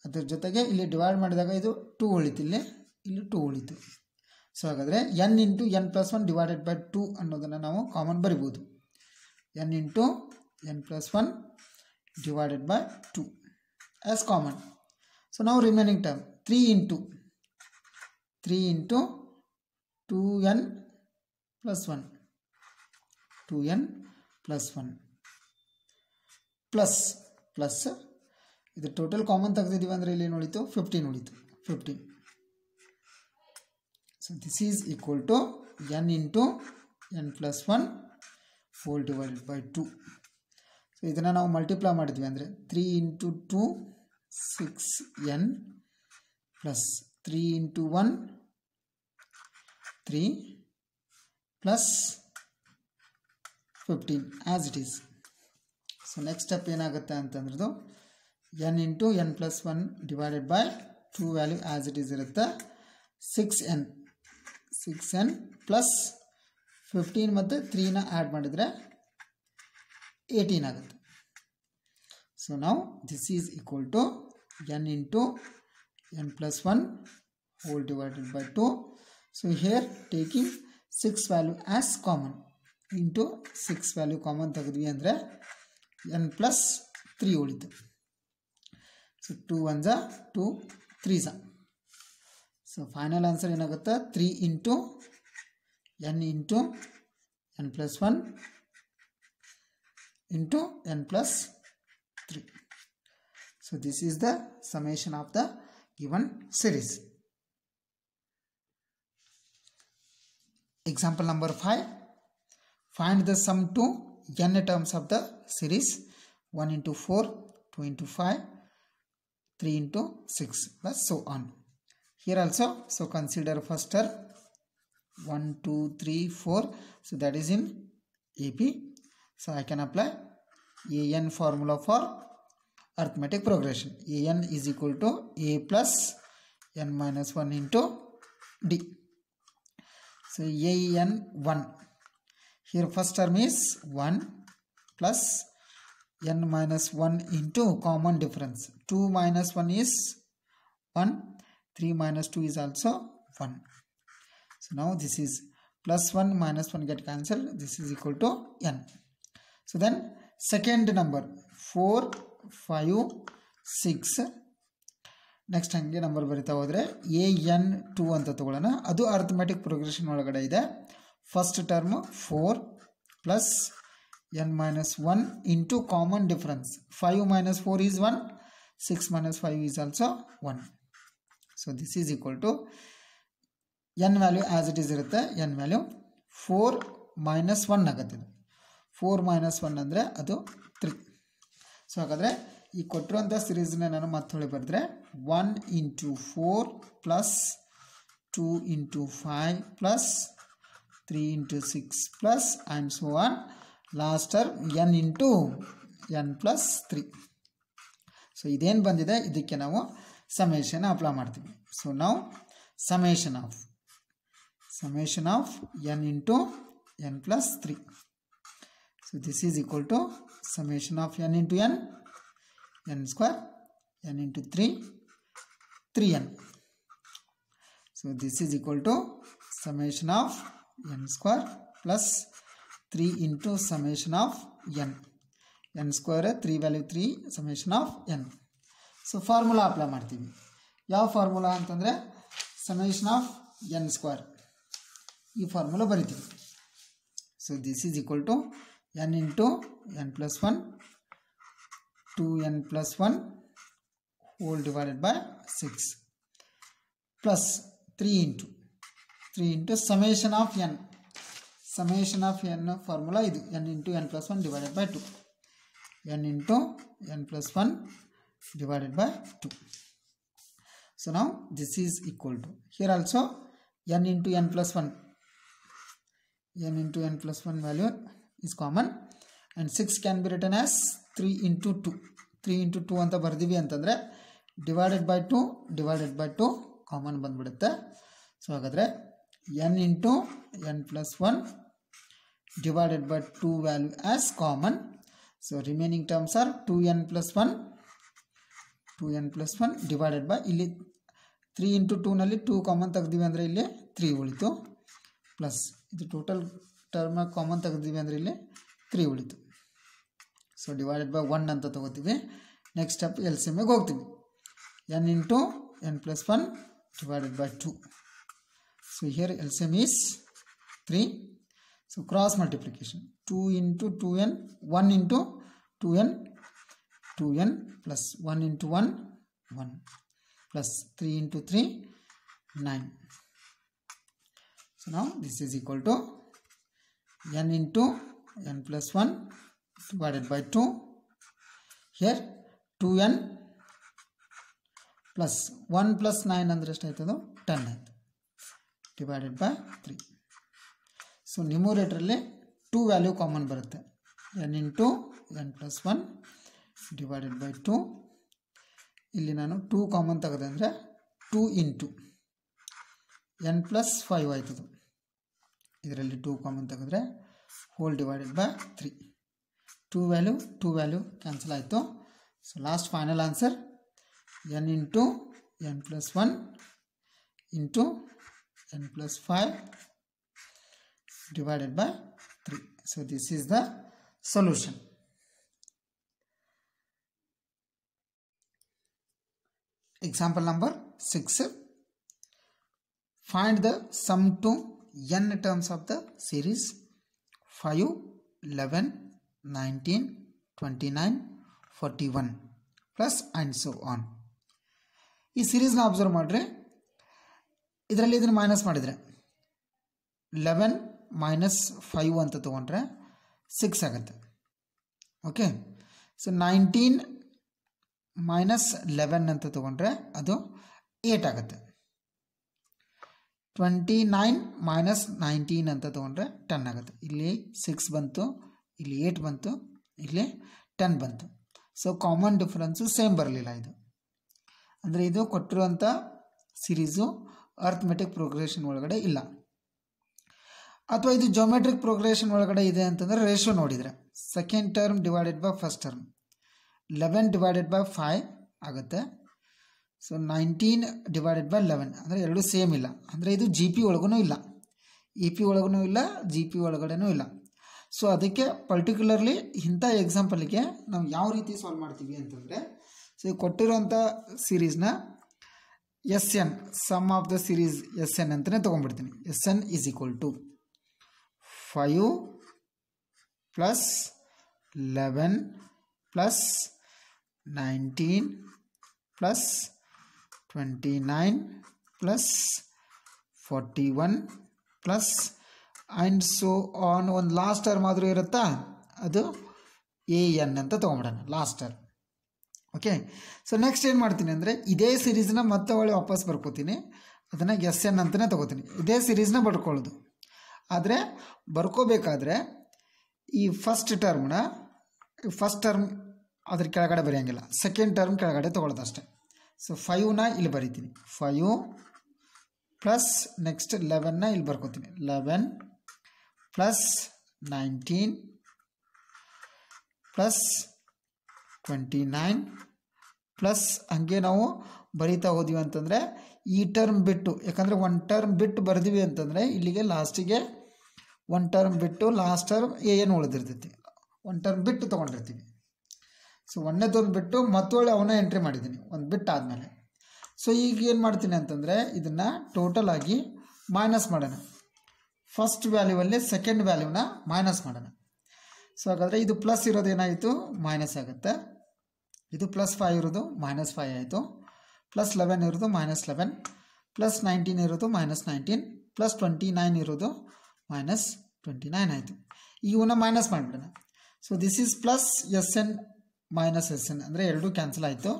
ಅದ್ರ ಜೊತೆಗೆ ಇಲ್ಲಿ ಡಿವೈಡ್ ಮಾಡಿದಾಗ ಇದು ಟೂ ಉಳಿತು ಇಲ್ಲಿ. ಇಲ್ಲಿ ಟೂ ಉಳಿತು. ಸೊ ಹಾಗಾದರೆ n into n plus one divided by two ಅನ್ನೋದನ್ನು ನಾವು ಕಾಮನ್ ಬರಿಬೋದು. N into n plus one divided by two as common so ನಾವು remaining time three into three into two n plus one two n plus one plus plus ಇದು ಟೋಟಲ್ ಕಾಮನ್ ತೆಗೆದಿದ್ದೀವಿ ಅಂದರೆ ಇಲ್ಲಿ ಏನು ಉಳಿತು ಫಿಫ್ಟೀನ್ ಉಳಿತು. Fifteen so this is equal to n into n plus one four divided by two so ಇದನ್ನು ನಾವು ಮಲ್ಟಿಪ್ಲೈ ಮಾಡಿದ್ವಿ ಅಂದರೆ three into two six n plus three into one three plus fifteen as it is so next ಏನಾಗುತ್ತೆ ಅಂತಂದ್ರದು n into n plus one divided by two value as it is ಇರುತ್ತೆ six n six n plus fifteen ಮತ್ತು ತ್ರೀನ ಆ್ಯಡ್ ಮಾಡಿದರೆ ಏಯ್ಟೀನ್ ಆಗುತ್ತೆ. ಸೊ ನಾವು this is equal to n into n plus one whole divided by two so here taking six value as common into six value common ತೆಗೆದ್ವಿ ಅಂದರೆ ಎನ್ ಪ್ಲಸ್ ತ್ರೀ ಉಳಿತು ಸೊ ಟೂ ಒನ್ ಝ ಟೂ ತ್ರೀ ಝ ಸೊ ಫೈನಲ್ ಆನ್ಸರ್ ಏನಾಗುತ್ತೆ three into n into n plus one into n plus 3 so this is the summation of the given series. Example number 5 find the sum to n terms of the series. 1 into 4 2 into 5 3 into 6 plus so on. Here also so consider first term. 1 2 3 4 so that is in AP so I can apply AN formula for arithmetic progression. AN is equal to A plus n minus 1 into D. So AN 1. Here first term is 1 plus n minus 1 into common difference. 2 minus 1 is 1. 3 minus 2 is also 1. So now this is plus 1 minus 1 get cancelled. This is equal to n. So then second number. 4, 5, 6. Next ಹಾಗೆ ನಂಬರ್ ಬರಿತಾ ಹೋದರೆ ಎ ಎನ್ ಟು ಅಂತ ತಗೊಳ್ಳೋಣ. ಅದು ಅರ್ಥಮೆಟಿಕ್ ಪ್ರೋಗ್ರೆಷನ್ ಒಳಗಡೆ ಇದೆ. First term four plus n minus one into common difference five minus four is one six minus five is also one so this is equal to n value as it is ಇರುತ್ತೆ. N value four minus one ಆಗುತ್ತೆ. ಫೋರ್ ಮೈನಸ್ ಒನ್ ಅಂದರೆ ಅದು ತ್ರೀ ಸೊ ಹಾಗಾದರೆ ಈ ಕೊಟ್ಟಿರುವಂಥ ಸಿರೀಸ್ನ ನಾನು ಮತ್ತೊಳ್ಳೆ ಬರೆದ್ರೆ one into four plus two into five plus three into six plus and so on ಲಾಸ್ಟರ್ n into n plus three so ಇದೇನು ಬಂದಿದೆ? ಇದಕ್ಕೆ ನಾವು ಸಮೇಷನ್ ಅಪ್ಲೈ ಮಾಡ್ತೀವಿ. ಸೊ ನಾವು summation of summation of n into n plus three so this is equal to summation of n into n n square n into 3 3n so this is equal to summation of n square plus 3 into summation of n n square 3 value 3 summation of n so formula apply ಮಾಡ್ತೀವಿ ಯಾವ ಫಾರ್ಮುಲಾ ಅಂತಂದರೆ ಸಮೇಷನ್ ಆಫ್ ಎನ್ ಸ್ಕ್ವೇರ್ ಈ ಫಾರ್ಮುಲಾ ಬರಿತೀವಿ so this is equal to n into n plus 1 2n plus 1 whole divided by 6 plus 3 into 3 into summation of n. Summation of n formula ಇದು n into n plus 1 divided by 2 n into n plus 1 divided by 2 so now this is equal to here also n into n plus 1 n into n plus 1 value is common. And 6 can be written as 3 into 2 3 into 2 ಅಂತ ಬರ್ದೀವಿ ಅಂತಂದರೆ divided by two divided by two common ಬಂದ್ಬಿಡುತ್ತೆ. ಸೊ ಹಾಗಾದರೆ n into n plus one divided by two value as common so remaining terms are two n plus one two n plus one divided by ಇಲ್ಲಿ ತ್ರೀ ಇಂಟು ಟೂನಲ್ಲಿ ಟೂ ಕಾಮನ್ ತೆಗ್ದೀವಿ ಅಂದರೆ ಇಲ್ಲಿ ತ್ರೀ ಉಳಿತು. ಪ್ಲಸ್ ಇದು ಟೋಟಲ್ ಟರ್ಮ್ ಕಾಮನ್ ತೆಗೆದಿವಿ ಅಂದರೆ ಇಲ್ಲಿ ತ್ರೀ ಉಳಿತು. ಸೊ ಡಿವೈಡೆಡ್ ಬೈ ಒನ್ ಅಂತ ತೊಗೋತೀವಿ. ನೆಕ್ಸ್ಟ್ ಸ್ಟೆಪ್ ಎಲ್ ಸಿ ಎಮ್ಗೆ ಹೋಗ್ತೀವಿ. N into n plus one divided by two so here L C M is three so cross multiplication two into two n one into two n two n plus one into one one plus three into three nine so ನಾವು this is equal to n into n plus 1 divided by 2 here 2n plus 1 plus 9 ಅಂದರೆ ಎಷ್ಟಾಯ್ತದು? ಟೆನ್ ಆಯಿತು. ಡಿವೈಡೆಡ್ ಬೈ ತ್ರೀ ಸೊ ನ್ಯೂಮರೇಟ್ರಲ್ಲಿ ಟೂ ವ್ಯಾಲ್ಯೂ ಕಾಮನ್ ಬರುತ್ತೆ. N into n plus one divided by two ಇಲ್ಲಿ ನಾನು ಟೂ ಕಾಮನ್ ತೆಗೆದೆ ಅಂದರೆ two into n plus five ಆಯ್ತದು. ಇದರಲ್ಲಿ ಟೂ ಕಾಮನ್ ತೆಗೆದ್ರೆ whole divided by three two value two value cancel ಆಯಿತು so last final answer n into n plus one into n plus five divided by 3. So this is the solution Example number 6. Find the sum to n terms of the series 5, 11, 19, 29, 41 plus and so on. ಈ ಸೀರೀಸ್ನ ಅಬ್ಸರ್ವ್ ಮಾಡಿದ್ರೆ ಇದರಲ್ಲಿ ಇದನ್ನು ಮೈನಸ್ ಮಾಡಿದರೆ ಲೆವೆನ್ ಮೈನಸ್ ಫೈವ್ ಅಂತ ತೊಗೊಂಡ್ರೆ ಸಿಕ್ಸ್ ಆಗುತ್ತೆ. Okay so nineteen minus eleven ಅಂತ ತೊಗೊಂಡ್ರೆ ಅದು ಏಟ್ ಆಗುತ್ತೆ. ಟ್ವೆಂಟಿ ನೈನ್ ಮೈನಸ್ ನೈನ್ಟೀನ್ ಅಂತ ತೊಗೊಂಡ್ರೆ ಟೆನ್ ಆಗುತ್ತೆ. ಇಲ್ಲಿ ಸಿಕ್ಸ್ ಬಂತು, ಇಲ್ಲಿ ಏಯ್ಟ್ ಬಂತು, ಇಲ್ಲಿ ಟೆನ್ ಬಂತು. ಸೊ ಕಾಮನ್ ಡಿಫ್ರೆನ್ಸು ಸೇಮ್ ಬರಲಿಲ್ಲ ಇದು. ಅಂದರೆ ಇದು ಕೊಟ್ಟಿರುವಂಥ ಸಿರೀಸು ಅರ್ಥಮೆಟಿಕ್ ಪ್ರೋಗ್ರೆಷನ್ ಒಳಗಡೆ ಇಲ್ಲ. ಅಥವಾ ಇದು ಜೊಮೆಟ್ರಿಕ್ ಪ್ರೋಗ್ರೆಷನ್ ಒಳಗಡೆ ಇದೆ ಅಂತಂದರೆ ರೇಷೋ ನೋಡಿದರೆ. Second term divided by first term eleven divided by five ಆಗುತ್ತೆ. So nineteen divided by eleven ಅಂದರೆ ಎರಡು ಸೇಮ್ ಇಲ್ಲ. ಅಂದರೆ ಇದು ಜಿ ಪಿ ಒಳಗೂ ಇಲ್ಲ. ಇ ಪಿ ಒಳಗೂ ಇಲ್ಲ ಜಿ ಪಿ ಒಳಗಡೆನೂ ಇಲ್ಲ. ಸೊ ಅದಕ್ಕೆ ಪರ್ಟಿಕ್ಯುಲರ್ಲಿ ಇಂಥ ಎಕ್ಸಾಂಪಲ್ಗೆ ನಾವು ಯಾವ ರೀತಿ ಸಾಲ್ವ್ ಮಾಡ್ತೀವಿ ಅಂತಂದರೆ ಸೊ ಕೊಟ್ಟಿರೋಂಥ ಸೀರೀಸ್ನ S n sum of the series S n ಅಂತಲೇ ತೊಗೊಂಡ್ಬಿಡ್ತೀನಿ. S n is equal to five plus eleven plus nineteen plus twenty nine plus forty one plus and so on ಒಂದು ಲಾಸ್ಟ್ ಟರ್ಮ್ ಆದರೂ ಇರುತ್ತಾ? ಅದು ಎ ಎನ್ ಅಂತ ತೊಗೊಂಬಿಡೋಣ last term okay so next ಏನು ಮಾಡ್ತೀನಿ ಅಂದರೆ, ಇದೇ ಸಿರೀಸ್ನ ಮತ್ತೆ ಒಳ್ಳೆ ವಾಪಸ್ ಬರ್ಕೋತೀನಿ. ಅದನ್ನು ಎಸ್ ಎನ್ ಅಂತಲೇ ತೊಗೋತೀನಿ. ಇದೇ ಸಿರೀಸ್ನ ಬರ್ಕೊಳ್ಳೋದು. ಆದರೆ, ಬರ್ಕೋಬೇಕಾದ್ರೆ, ಈ ಫಸ್ಟ್ ಟರ್ಮ್ನ ಫಸ್ಟ್ ಟರ್ಮ್ ಅದ್ರ ಕೆಳಗಡೆ ಬರೆಯೋಂಗಿಲ್ಲ. ಸೆಕೆಂಡ್ ಟರ್ಮ್ ಕೆಳಗಡೆ ತೊಗೊಳ್ಳೋದು ಅಷ್ಟೇ. ಸೊ ಫೈವ್ನ ಇಲ್ಲಿ ಬರಿತೀನಿ. ಫೈವ್ ಪ್ಲಸ್ ನೆಕ್ಸ್ಟ್ ಲೆವೆನ್ನ ಇಲ್ಲಿ ಬರ್ಕೋತೀನಿ. Eleven plus nineteen plus twenty nine plus ಹಂಗೆ ನಾವು ಬರಿತಾ ಹೋದ್ವಿ ಅಂತಂದರೆ ಈ ಟರ್ಮ್ ಬಿಟ್ಟು, ಯಾಕಂದರೆ ಒನ್ ಟರ್ಮ್ ಬಿಟ್ಟು ಬರೆದಿವಿ ಅಂತಂದರೆ ಇಲ್ಲಿಗೆ ಲಾಸ್ಟಿಗೆ ಒನ್ ಟರ್ಮ್ ಬಿಟ್ಟು ಲಾಸ್ಟ್ ಟರ್ಮ್ ಏನು ಉಳಿದಿರ್ತೈತಿ. ಒನ್ ಟರ್ಮ್ ಬಿಟ್ಟು ತೊಗೊಂಡಿರ್ತೀವಿ. ಸೊ ಒಂದನೇದೊಂದು ಬಿಟ್ಟು ಮತ್ತೊಳ್ಳೆ ಅವನ್ನ ಎಂಟ್ರಿ ಮಾಡಿದ್ದೀನಿ. ಒಂದು ಬಿಟ್ಟು ಆದಮೇಲೆ. ಸೊ ಈಗ ಏನು ಮಾಡ್ತೀನಿ ಅಂತಂದರೆ ಇದನ್ನು ಟೋಟಲ್ ಆಗಿ ಮೈನಸ್ ಮಾಡೋಣ. ಫಸ್ಟ್ ವ್ಯಾಲ್ಯೂವಲ್ಲಿ ಸೆಕೆಂಡ್ ವ್ಯಾಲ್ಯೂನ ಮೈನಸ್ ಮಾಡೋಣ. ಸೊ ಹಾಗಾದರೆ ಇದು ಪ್ಲಸ್ ಇರೋದು ಏನಾಯಿತು? ಮೈನಸ್ ಆಗುತ್ತೆ. ಇದು ಪ್ಲಸ್ ಫೈವ್ ಇರೋದು ಮೈನಸ್ ಫೈವ್ ಆಯಿತು. ಪ್ಲಸ್ ಲೆವೆನ್ ಇರೋದು ಮೈನಸ್ ಲೆವೆನ್ ಪ್ಲಸ್ ನೈನ್ಟೀನ್ ಇರೋದು minus nineteen plus twenty nine ಇರೋದು ಮೈನಸ್ ಟ್ವೆಂಟಿ ನೈನ್ ಆಯಿತು ಇವನ್ನ ಮೈನಸ್ ಮಾಡಿಬಿಡೋಣ. So this is plus S N minus S N ಅಂದರೆ ಎರಡು ಕ್ಯಾನ್ಸಲ್ ಆಯಿತು.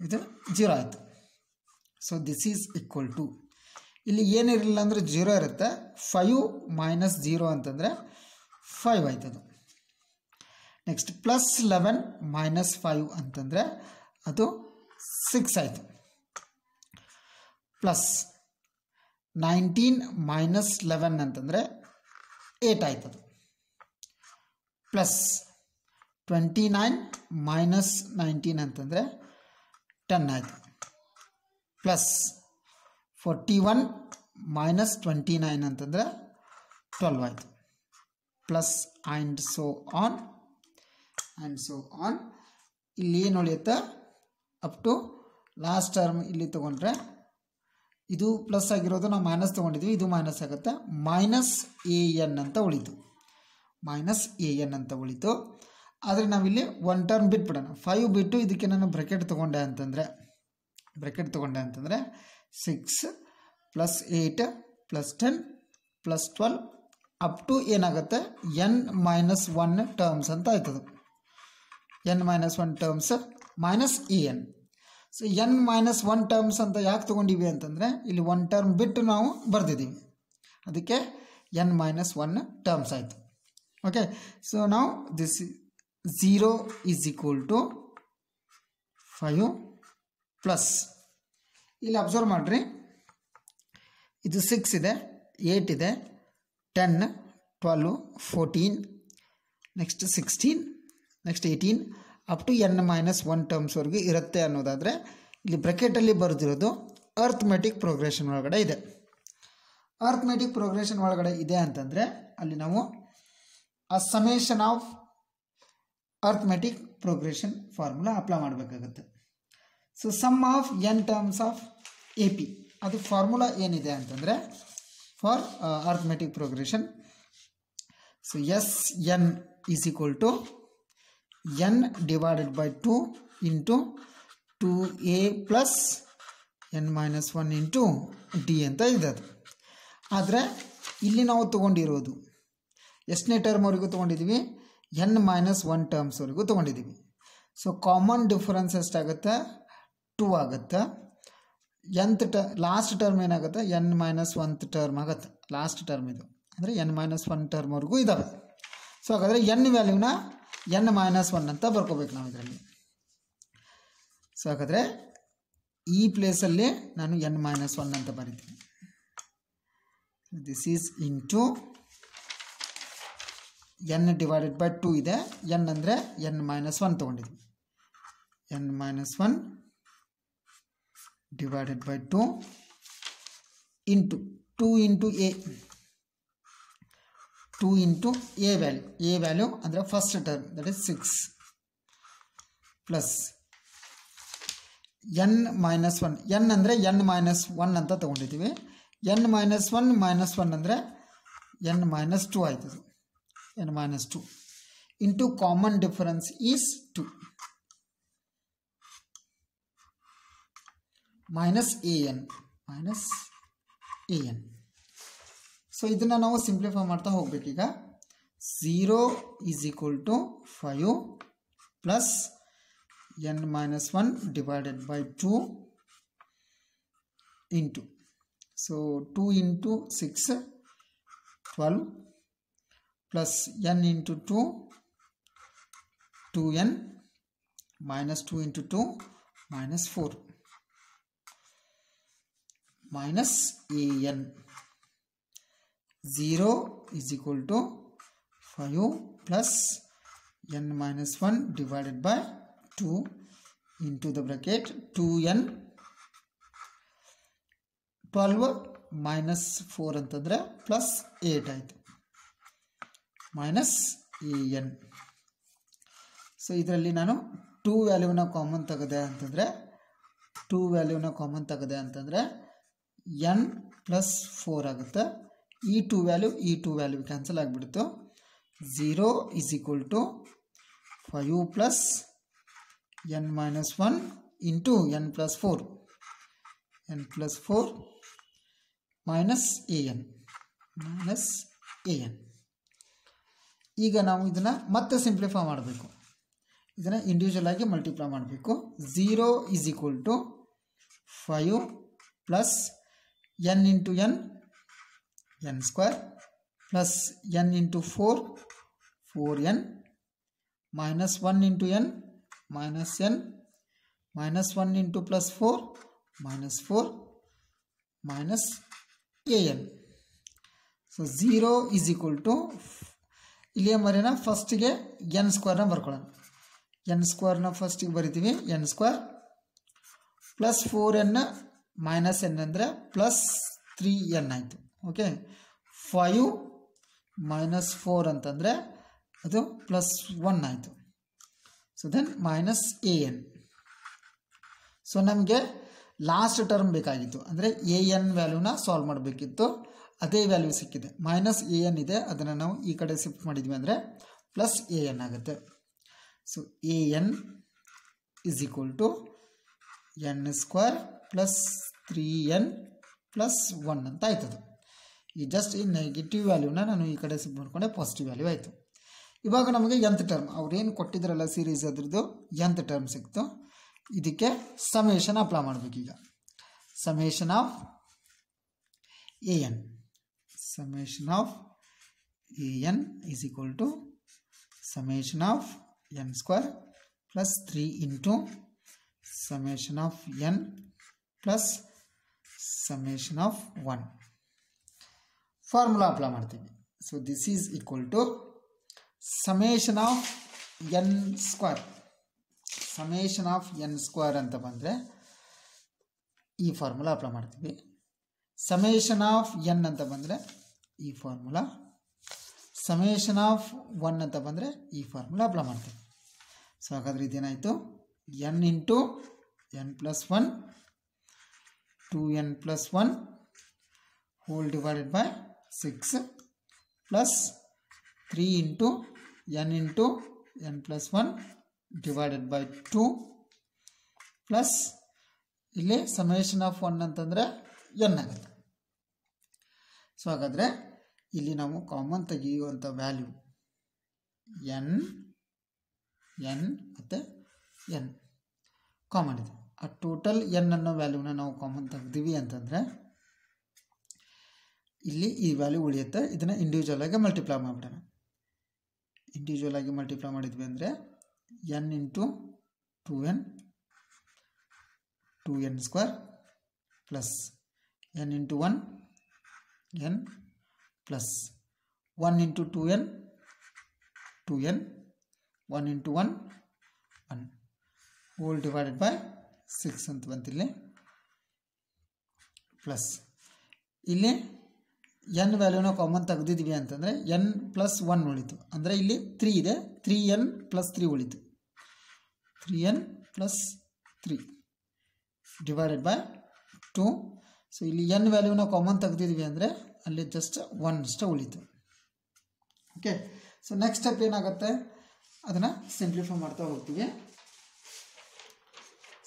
ಇದು ಜೀರೋ ಆಯಿತು. So this is equal to ಇಲ್ಲಿ ಏನಿರಲಿಲ್ಲ ಅಂದರೆ ಜೀರೋ ಇರುತ್ತೆ. ಫೈವ್ ಮೈನಸ್ ಜೀರೋ ಅಂತಂದರೆ five ಆಯ್ತದು. Next plus eleven minus five ಅಂತಂದರೆ ಅದು ಸಿಕ್ಸ್ ಆಯಿತು. ಪ್ಲಸ್ ನೈನ್ಟೀನ್ ಮೈನಸ್ ಲೆವೆನ್ ಅಂತಂದರೆ eight ಆಯ್ತದು. Plus twenty nine minus nineteen ಅಂತಂದರೆ ಟೆನ್ ಆಯಿತು. Plus forty one minus twenty nine ಅಂತಂದರೆ ಟ್ವೆಲ್ವ್ ಆಯಿತು. Plus and so on and so on ಇಲ್ಲಿ ಏನು ಉಳಿಯುತ್ತೆ? ಅಪ್ ಟು ಲಾಸ್ಟ್ ಟರ್ಮ್ ಇಲ್ಲಿ ತೊಗೊಂಡ್ರೆ ಇದು ಪ್ಲಸ್ ಆಗಿರೋದು ನಾವು ಮೈನಸ್ ತೊಗೊಂಡಿದ್ವಿ, ಇದು ಮೈನಸ್ ಆಗುತ್ತೆ. ಮೈನಸ್ ಎ ಎನ್ ಅಂತ ಉಳಿತು. ಮೈನಸ್ ಎ ಎನ್ ಅಂತ ಉಳಿತು. ಆದರೆ ನಾವಿಲ್ಲಿ ಒನ್ ಟರ್ಮ್ ಬಿಟ್ಬಿಡೋಣ. ಫೈವ್ ಬಿಟ್ಟು ಇದಕ್ಕೆ ನಾನು ಬ್ರೆಕೆಟ್ ತೊಗೊಂಡೆ ಅಂತಂದರೆ ಬ್ರೆಕೆಟ್ ತೊಗೊಂಡೆ ಅಂತಂದರೆ six plus eight plus ten plus twelve up to ಏನಾಗುತ್ತೆ? ಎನ್ ಮೈನಸ್ ಒನ್ ಟರ್ಮ್ಸ್ ಅಂತ ಆಯ್ತದು. N minus one terms minus E N so N minus one terms ಅಂತ ಯಾಕೆ ತೊಗೊಂಡಿವಿ ಅಂತಂದರೆ, ಇಲ್ಲಿ ಒನ್ ಟರ್ಮ್ ಬಿಟ್ಟು ನಾವು ಬರೆದಿದ್ದೀವಿ ಅದಕ್ಕೆ ಎನ್ ಮೈನಸ್ ಒನ್ ಟರ್ಮ್ಸ್ ಆಯಿತು. ಓಕೆ ಸೊ ನಾವು this zero is equal to five plus ಇಲ್ಲಿ ಅಬ್ಸರ್ವ್ ಮಾಡಿರಿ. ಇದು ಸಿಕ್ಸ್ ಇದೆ ಏಯ್ಟ್ ಇದೆ ten twelve fourteen next sixteen next eighteen up to N minus one ಟರ್ಮ್ಸ್ವರೆಗೂ ಇರುತ್ತೆ ಅನ್ನೋದಾದರೆ ಇಲ್ಲಿ ಬ್ರೆಕೆಟಲ್ಲಿ ಬರೆದಿರೋದು ಅರ್ಥಮೆಟಿಕ್ ಪ್ರೋಗ್ರೆಷನ್ ಒಳಗಡೆ ಇದೆ. ಅರ್ಥಮೆಟಿಕ್ ಪ್ರೋಗ್ರೆಷನ್ ಒಳಗಡೆ ಇದೆ ಅಂತಂದರೆ ಅಲ್ಲಿ ನಾವು ಆ summation of arithmetic progression formula apply ಮಾಡಬೇಕಾಗುತ್ತೆ. So sum of N terms of A P ಅದು ಫಾರ್ಮುಲಾ ಏನಿದೆ ಅಂತಂದರೆ for arithmetic progression so S N is equal to N divided by two into two A plus N minus one into D ಅಂತ ಇದೆ ಅದು. ಆದರೆ, ಇಲ್ಲಿ ನಾವು ತೊಗೊಂಡಿರೋದು, ಎಷ್ಟನೇ ಟರ್ಮ್ವರೆಗೂ ತೊಗೊಂಡಿದ್ದೀವಿ ಎನ್ ಮೈನಸ್ ಒನ್ ಟರ್ಮ್ಸ್ವರೆಗೂ ತೊಗೊಂಡಿದ್ದೀವಿ ಸೊ ಕಾಮನ್ ಡಿಫರೆನ್ಸ್ ಎಷ್ಟಾಗುತ್ತೆ? ಟೂ ಆಗುತ್ತೆ. ಎಂತ್ ಟ ಲಾಸ್ಟ್ ಟರ್ಮ್ ಏನಾಗುತ್ತೆ? ಎನ್ ಮೈನಸ್ ಒಂತ್ ಟರ್ಮ್ ಆಗುತ್ತೆ. ಲಾಸ್ಟ್ ಟರ್ಮ್ ಇದು. ಅಂದರೆ ಎನ್ ಮೈನಸ್ ಒನ್ ಟರ್ಮ್ವರೆಗೂ ಇದ್ದಾವೆ ಸೊ ಹಾಗಾದರೆ ಎನ್ ವ್ಯಾಲ್ಯೂನ ಎನ್ ಮೈನಸ್ ಒನ್ ಅಂತ ಬರ್ಕೋಬೇಕು ನಾವು ಇದರಲ್ಲಿ. ಸೊ ಹಾಗಾದರೆ ಈ ಪ್ಲೇಸಲ್ಲಿ ನಾನು ಎನ್ ಮೈನಸ್ ಒನ್ ಅಂತ ಬರಿತೀನಿ. This is into N divided by two ಇದೆ. ಎನ್ ಅಂದರೆ N minus one ತೊಗೊಂಡಿದ್ವಿ. N minus one divided by two into two into A two into A value A value ಅಂದರೆ first term that is six plus N minus one N ಅಂದರೆ ಎನ್ ಮೈನಸ್ ಒನ್ ಅಂತ ತೊಗೊಂಡಿದ್ದೀವಿ. N minus one minus one ಅಂದರೆ N minus two ಆಯ್ತದು. N minus two into common difference is two minus A N minus A N so ಇದನ್ನು ನಾವು ಸಿಂಪ್ಲಿಫೈ ಮಾಡ್ತಾ ಹೋಗ್ಬೇಕೀಗ zero is equal to five plus N minus one divided by two into so two into six twelve plus n into two two n minus two into two minus four minus an 0 is equal to 5 plus n minus 1 divided by 2 into the bracket 2n 12 minus 4 ಅಂತಂದರೆ ಪ್ಲಸ್ ಏಟ್ ಆಯಿತು minus A N so ಇದರಲ್ಲಿ ನಾನು ಟೂ ವ್ಯಾಲ್ಯೂನ ಕಾಮನ್ ತೆಗೆದೆ ಅಂತಂದರೆ ಟೂ ವ್ಯಾಲ್ಯೂನ ಕಾಮನ್ ತೆಗೆದೆ ಅಂತಂದರೆ ಎನ್ ಪ್ಲಸ್ ಫೋರ್ ಆಗುತ್ತೆ. ಈ ಟೂ ವ್ಯಾಲ್ಯೂ ಈ ಟೂ ವ್ಯಾಲ್ಯೂ ಕ್ಯಾನ್ಸಲ್ ಆಗಿಬಿಡ್ತು. Zero is equal to five plus N minus one into N plus four N plus four minus A N minus A N ಈಗ ನಾವು ಇದನ್ನು ಮತ್ತೆ ಸಿಂಪ್ಲಿಫೈ ಮಾಡಬೇಕು. ಇದನ್ನು ಇಂಡಿವಿಜುವಲ್ ಆಗಿ ಮಲ್ಟಿಪ್ಲೈ ಮಾಡಬೇಕು. Zero is equal to five plus N into N N square plus N into four four N minus one into N minus N minus one into plus four minus four minus A N so zero is equal to ಇಲ್ಲಿಯ ಮರಿನ ಫಸ್ಟಿಗೆ ಎನ್ ಸ್ಕ್ವೇರ್ನ ಬರ್ಕೊಳ್ಳೋಣ. ಎನ್ ಸ್ಕ್ವೇರ್ನ ಫಸ್ಟಿಗೆ ಬರಿತೀವಿ. N square plus four N minus N ಅಂದರೆ ಪ್ಲಸ್ ತ್ರೀ ಎನ್ ಆಯಿತು. ಓಕೆ ಫೈವ್ ಮೈನಸ್ ಫೋರ್ ಅಂತಂದರೆ ಅದು ಪ್ಲಸ್ ಒನ್ ಆಯಿತು. So then minus A N so ನಮಗೆ ಲಾಸ್ಟ್ ಟರ್ಮ್ ಬೇಕಾಗಿತ್ತು. ಅಂದರೆ ಎ ಎನ್ ವ್ಯಾಲ್ಯೂನ ಸಾಲ್ವ್ ಮಾಡಬೇಕಿತ್ತು. ಅದೇ ವ್ಯಾಲ್ಯೂ ಸಿಕ್ಕಿದೆ. ಮೈನಸ್ ಎ ಎನ್ ಇದೆ. ಅದನ್ನು ನಾವು ಈ ಕಡೆ ಶಿಫ್ಟ್ ಮಾಡಿದ್ವಿ ಅಂದರೆ ಪ್ಲಸ್ ಎ ಎನ್ ಆಗುತ್ತೆ. So A N is equal to N square plus three N plus one ಅಂತ ಆಯ್ತದು. ಈ ಜಸ್ಟ್ ಈ ನೆಗೆಟಿವ್ ವ್ಯಾಲ್ಯೂನ ನಾನು ಈ ಕಡೆ ಶಿಫ್ಟ್ ಮಾಡಿಕೊಂಡೆ ಪಾಸಿಟಿವ್ ವ್ಯಾಲ್ಯೂ ಆಯಿತು. ಇವಾಗ ನಮಗೆ ಎಂತ್ ಟರ್ಮ್ ಅವ್ರೇನು ಕೊಟ್ಟಿದ್ರಲ್ಲ ಸೀರೀಸ್ ಅದ್ರದ್ದು? ಎಂತ್ ಟರ್ಮ್ ಸಿಕ್ತು. ಇದಕ್ಕೆ summation apply ಮಾಡಬೇಕೀಗ. Summation of A N summation of A N is equal to summation of N square plus three into summation of N plus summation of one formula apply ಮಾಡ್ತೀವಿ so this is equal to summation of N square summation of N square ಅಂತ ಬಂದರೆ ಈ ಫಾರ್ಮುಲಾ ಅಪ್ಲೈ ಮಾಡ್ತೀವಿ. ಸಮೇಷನ್ ಆಫ್ ಎನ್ ಅಂತ ಬಂದರೆ ಈ ಫಾರ್ಮುಲಾ ಸಮೇಷನ್ ಆಫ್ ಒನ್ ಅಂತ ಬಂದರೆ ಈ ಫಾರ್ಮುಲಾ ಅಪ್ಲೈ ಮಾಡ್ತೀವಿ. ಸೊ ಹಾಗಾದ್ರೆ ಇದೇನಾಯಿತು? N into N plus one two N plus one whole divided by six plus three into N into N plus one divided by two plus ಇಲ್ಲಿ ಸಮೇಷನ್ ಆಫ್ ಒನ್ ಅಂತಂದರೆ ಎನ್ ಆಗುತ್ತೆ. ಸೊ ಹಾಗಾದರೆ ಇಲ್ಲಿ ನಾವು ಕಾಮನ್ ತೆಗೆಯುವಂಥ ವ್ಯಾಲ್ಯೂ ಎನ್ ಎನ್ ಮತ್ತು ಎನ್ ಕಾಮನ್ ಇದೆ. ಆ ಟೋಟಲ್ ಎನ್ ಅನ್ನೋ ವ್ಯಾಲ್ಯೂನ ನಾವು ಕಾಮನ್ ತೆಗ್ದೀವಿ ಅಂತಂದರೆ, ಇಲ್ಲಿ ಈ ವ್ಯಾಲ್ಯೂ ಉಳಿಯುತ್ತೆ. ಇದನ್ನು ಇಂಡಿವಿಜುವಲ್ ಆಗಿ ಮಲ್ಟಿಪ್ಲೈ ಮಾಡಿಬಿಡೋಣ. ಇಂಡಿವಿಜುವಲ್ ಆಗಿ ಮಲ್ಟಿಪ್ಲೈ ಮಾಡಿದ್ವಿ ಅಂದರೆ N into two N two N square plus N into one N into two N two N one into one one whole divided by six ಅಂತ ಬಂತಿಲ್ಲಿ. ಪ್ಲಸ್ ಇಲ್ಲಿ ಎನ್ ವ್ಯಾಲ್ಯೂನ ಕಾಮನ್ ತೆಗೆದಿದ್ವಿ ಅಂತಂದರೆ ಎನ್ ಪ್ಲಸ್ ಒನ್ ಉಳಿತು. ಅಂದರೆ ಇಲ್ಲಿ ತ್ರೀ ಇದೆ. ತ್ರೀ ಎನ್ ಪ್ಲಸ್ ತ್ರೀ ಉಳಿತು. Three N plus three divided by two so ಇಲ್ಲಿ ಎನ್ ವ್ಯಾಲ್ಯೂನ ಕಾಮನ್ ತೆಗೆದಿದ್ವಿ ಅಂದರೆ ಅಲ್ಲಿ ಜಸ್ಟ್ ಒನ್ ಅಷ್ಟೇ ಉಳಿತು ಓಕೆ ಸೊ ನೆಕ್ಸ್ಟ್ ಸ್ಟೆಪ್ ಏನಾಗುತ್ತೆ? ಅದನ್ನು ಸಿಂಪ್ಲಿಫೈ ಮಾಡ್ತಾ ಹೋಗ್ತೀವಿ.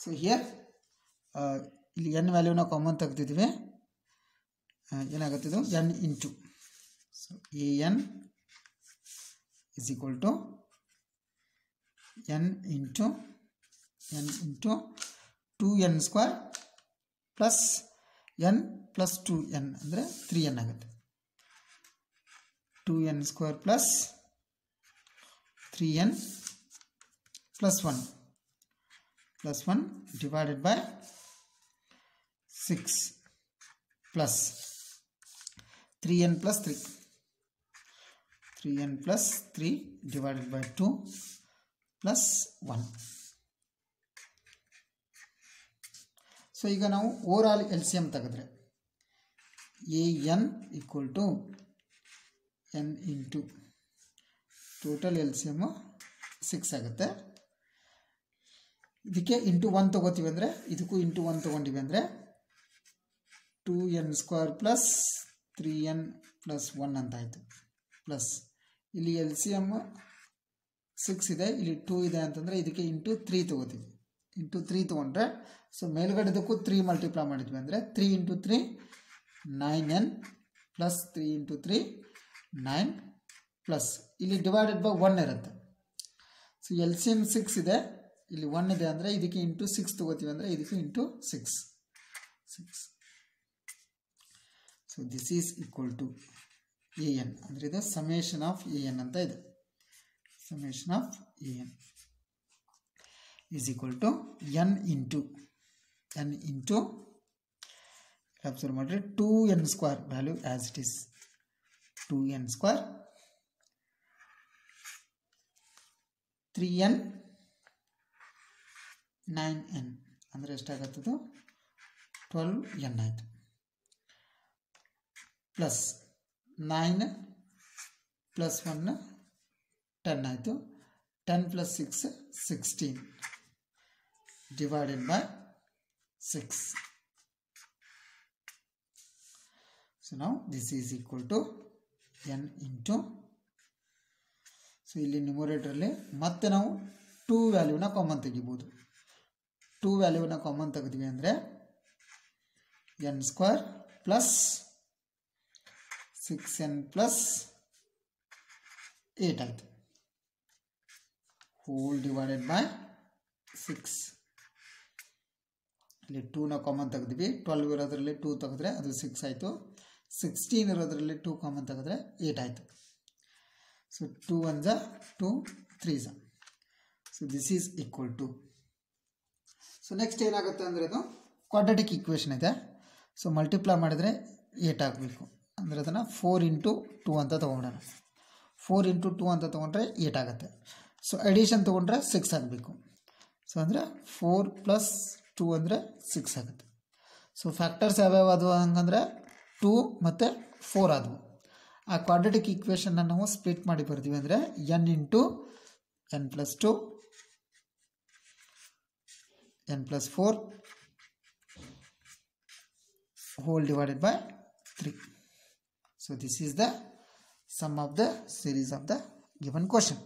ಸೊ ಹಿಯರ್ ಇಲ್ಲಿ ಎನ್ ವ್ಯಾಲ್ಯೂನ ಕಾಮನ್ ತೆಗ್ದಿದ್ವಿ ಏನಾಗುತ್ತೆ ಇದು? N into so A N is equal to N into N into two N square plus N plus two N ಅಂದರೆ ತ್ರೀ ಎನ್ ಆಗುತ್ತೆ. Two N square plus three N plus one plus one divided by six plus three N plus three three N plus three divided by two plus one so ಈಗ ನಾವು over all L C M ತೆಗೆದ್ರೆ. A N equal to N into total L C M six ಆಗುತ್ತೆ. ಇದಕ್ಕೆ ಇಂಟು ಒನ್ ತೊಗೋತೀವಿ ಅಂದರೆ, ಇದಕ್ಕೂ ಇಂಟು ಒನ್ ತೊಗೊಂಡಿವಿ ಅಂದರೆ two N square plus three N plus one ಅಂತ ಆಯಿತು ಪ್ಲಸ್ ಇಲ್ಲಿ ಎಲ್ ಸಿ ಎಂ ಸಿಕ್ಸ್ ಇದೆ, ಇಲ್ಲಿ ಟೂ ಇದೆ ಅಂತಂದರೆ ಇದಕ್ಕೆ ಇಂಟು ತ್ರೀ ತೊಗೋತೀವಿ. ಇಂಟು ತ್ರೀ ತೊಗೊಂಡ್ರೆ ಸೊ ಮೇಲ್ಗಡೆದಕ್ಕೂ ತ್ರೀ ಮಲ್ಟಿಪ್ಲೈ ಮಾಡಿದ್ವಿ ಅಂದರೆ three into three nine N plus three into three nine plus ಇಲ್ಲಿ ಡಿವೈಡೆಡ್ ಬೈ ಒನ್ ಇರುತ್ತೆ. So L C M six ಇದೆ. ಇಲ್ಲಿ ಒನ್ ಇದೆ ಅಂದರೆ ಇದಕ್ಕೆ ಇಂಟು ಸಿಕ್ಸ್ ತೊಗೋತೀವಿ ಅಂದರೆ ಇದಕ್ಕೆ into six six so this is equal to a n ಅಂದರೆ ಇದು ಸಮೇಷನ್ ಆಫ್ ಎ ಎನ್ ಅಂತ ಇದೆ. Summation of a n is equal to n into n into observe ಮಾಡಿರಿ two n square value as it is two n square three n nine n ಅಂದರೆ ಎಷ್ಟಾಗತ್ತದು? ಟ್ವೆಲ್ವ್ ಎನ್ ಆಯಿತು. Plus nine plus one ten ಆಯಿತು. Ten plus six sixteen divided by six so ನಾವು this is equal to n into so ಇಲ್ಲಿ ನ್ಯೂಮರೇಟ್ರಲ್ಲಿ ಮತ್ತೆ ನಾವು ಟೂ ವ್ಯಾಲ್ಯೂನ ಕಾಮನ್ ತೆಗಿಬೋದು. ಟೂ ವ್ಯಾಲ್ಯೂನ ಕಾಮನ್ ತೆಗೆದ್ವಿ ಅಂದರೆ N square plus six N plus eight ಆಯಿತು. ಹೋಲ್ ಡಿವೈಡೆಡ್ ಬೈ ಸಿಕ್ಸ್ ಇಲ್ಲಿ ಟೂನ ಕಾಮನ್ ತೆಗೆದ್ವಿ. ಟ್ವೆಲ್ವ್ ಇರೋದ್ರಲ್ಲಿ ಟೂ ತೆಗೆದ್ರೆ ಅದು ಸಿಕ್ಸ್ ಆಯಿತು. ಸಿಕ್ಸ್ಟೀನ್ ಇರೋದ್ರಲ್ಲಿ ಟೂ ಕಾಮನ್ ತೆಗೆದ್ರೆ ಏಯ್ಟ್ ಆಯಿತು. ಸೊ ಟೂ ಒನ್ ಝ two three ಝ so this is equal to so next ಏನಾಗುತ್ತೆ ಅಂದರೆ ಅದು ಕ್ವಾಡ್ರೆಟಿಕ್ ಈಕ್ವೇಷನ್ ಇದೆ. ಸೊ ಮಲ್ಟಿಪ್ಲೈ ಮಾಡಿದರೆ ಏಟ್ ಆಗಬೇಕು. ಅಂದರೆ ಅದನ್ನು ಫೋರ್ ಇಂಟು ಟೂ ಅಂತ ತೊಗೊಂಡೋಣ. ಫೋರ್ ಇಂಟು ಟೂ ಅಂತ ತೊಗೊಂಡ್ರೆ ಏಟ್ ಆಗುತ್ತೆ. ಸೊ ಅಡಿಷನ್ ತೊಗೊಂಡ್ರೆ ಸಿಕ್ಸ್ ಆಗಬೇಕು. ಸೊ ಅಂದರೆ ಫೋರ್ ಪ್ಲಸ್ ಟೂ ಅಂದರೆ ಸಿಕ್ಸ್ ಆಗುತ್ತೆ. ಸೊ ಫ್ಯಾಕ್ಟರ್ಸ್ ಯಾವ್ಯಾವ ಅದು ಹಂಗಂದ್ರೆ ಟೂ ಮತ್ತು ಫೋರ್ ಆದವು. ಆ ಕ್ವಾಡ್ರೆಟಿಕ್ ಈಕ್ವೇಷನ್ನ ನಾವು ಸ್ಪ್ಲಿಟ್ ಮಾಡಿ ಬರ್ತೀವಿ ಅಂದರೆ N into N plus two N plus four whole divided by 3 so, this is the sum of the series of the given question.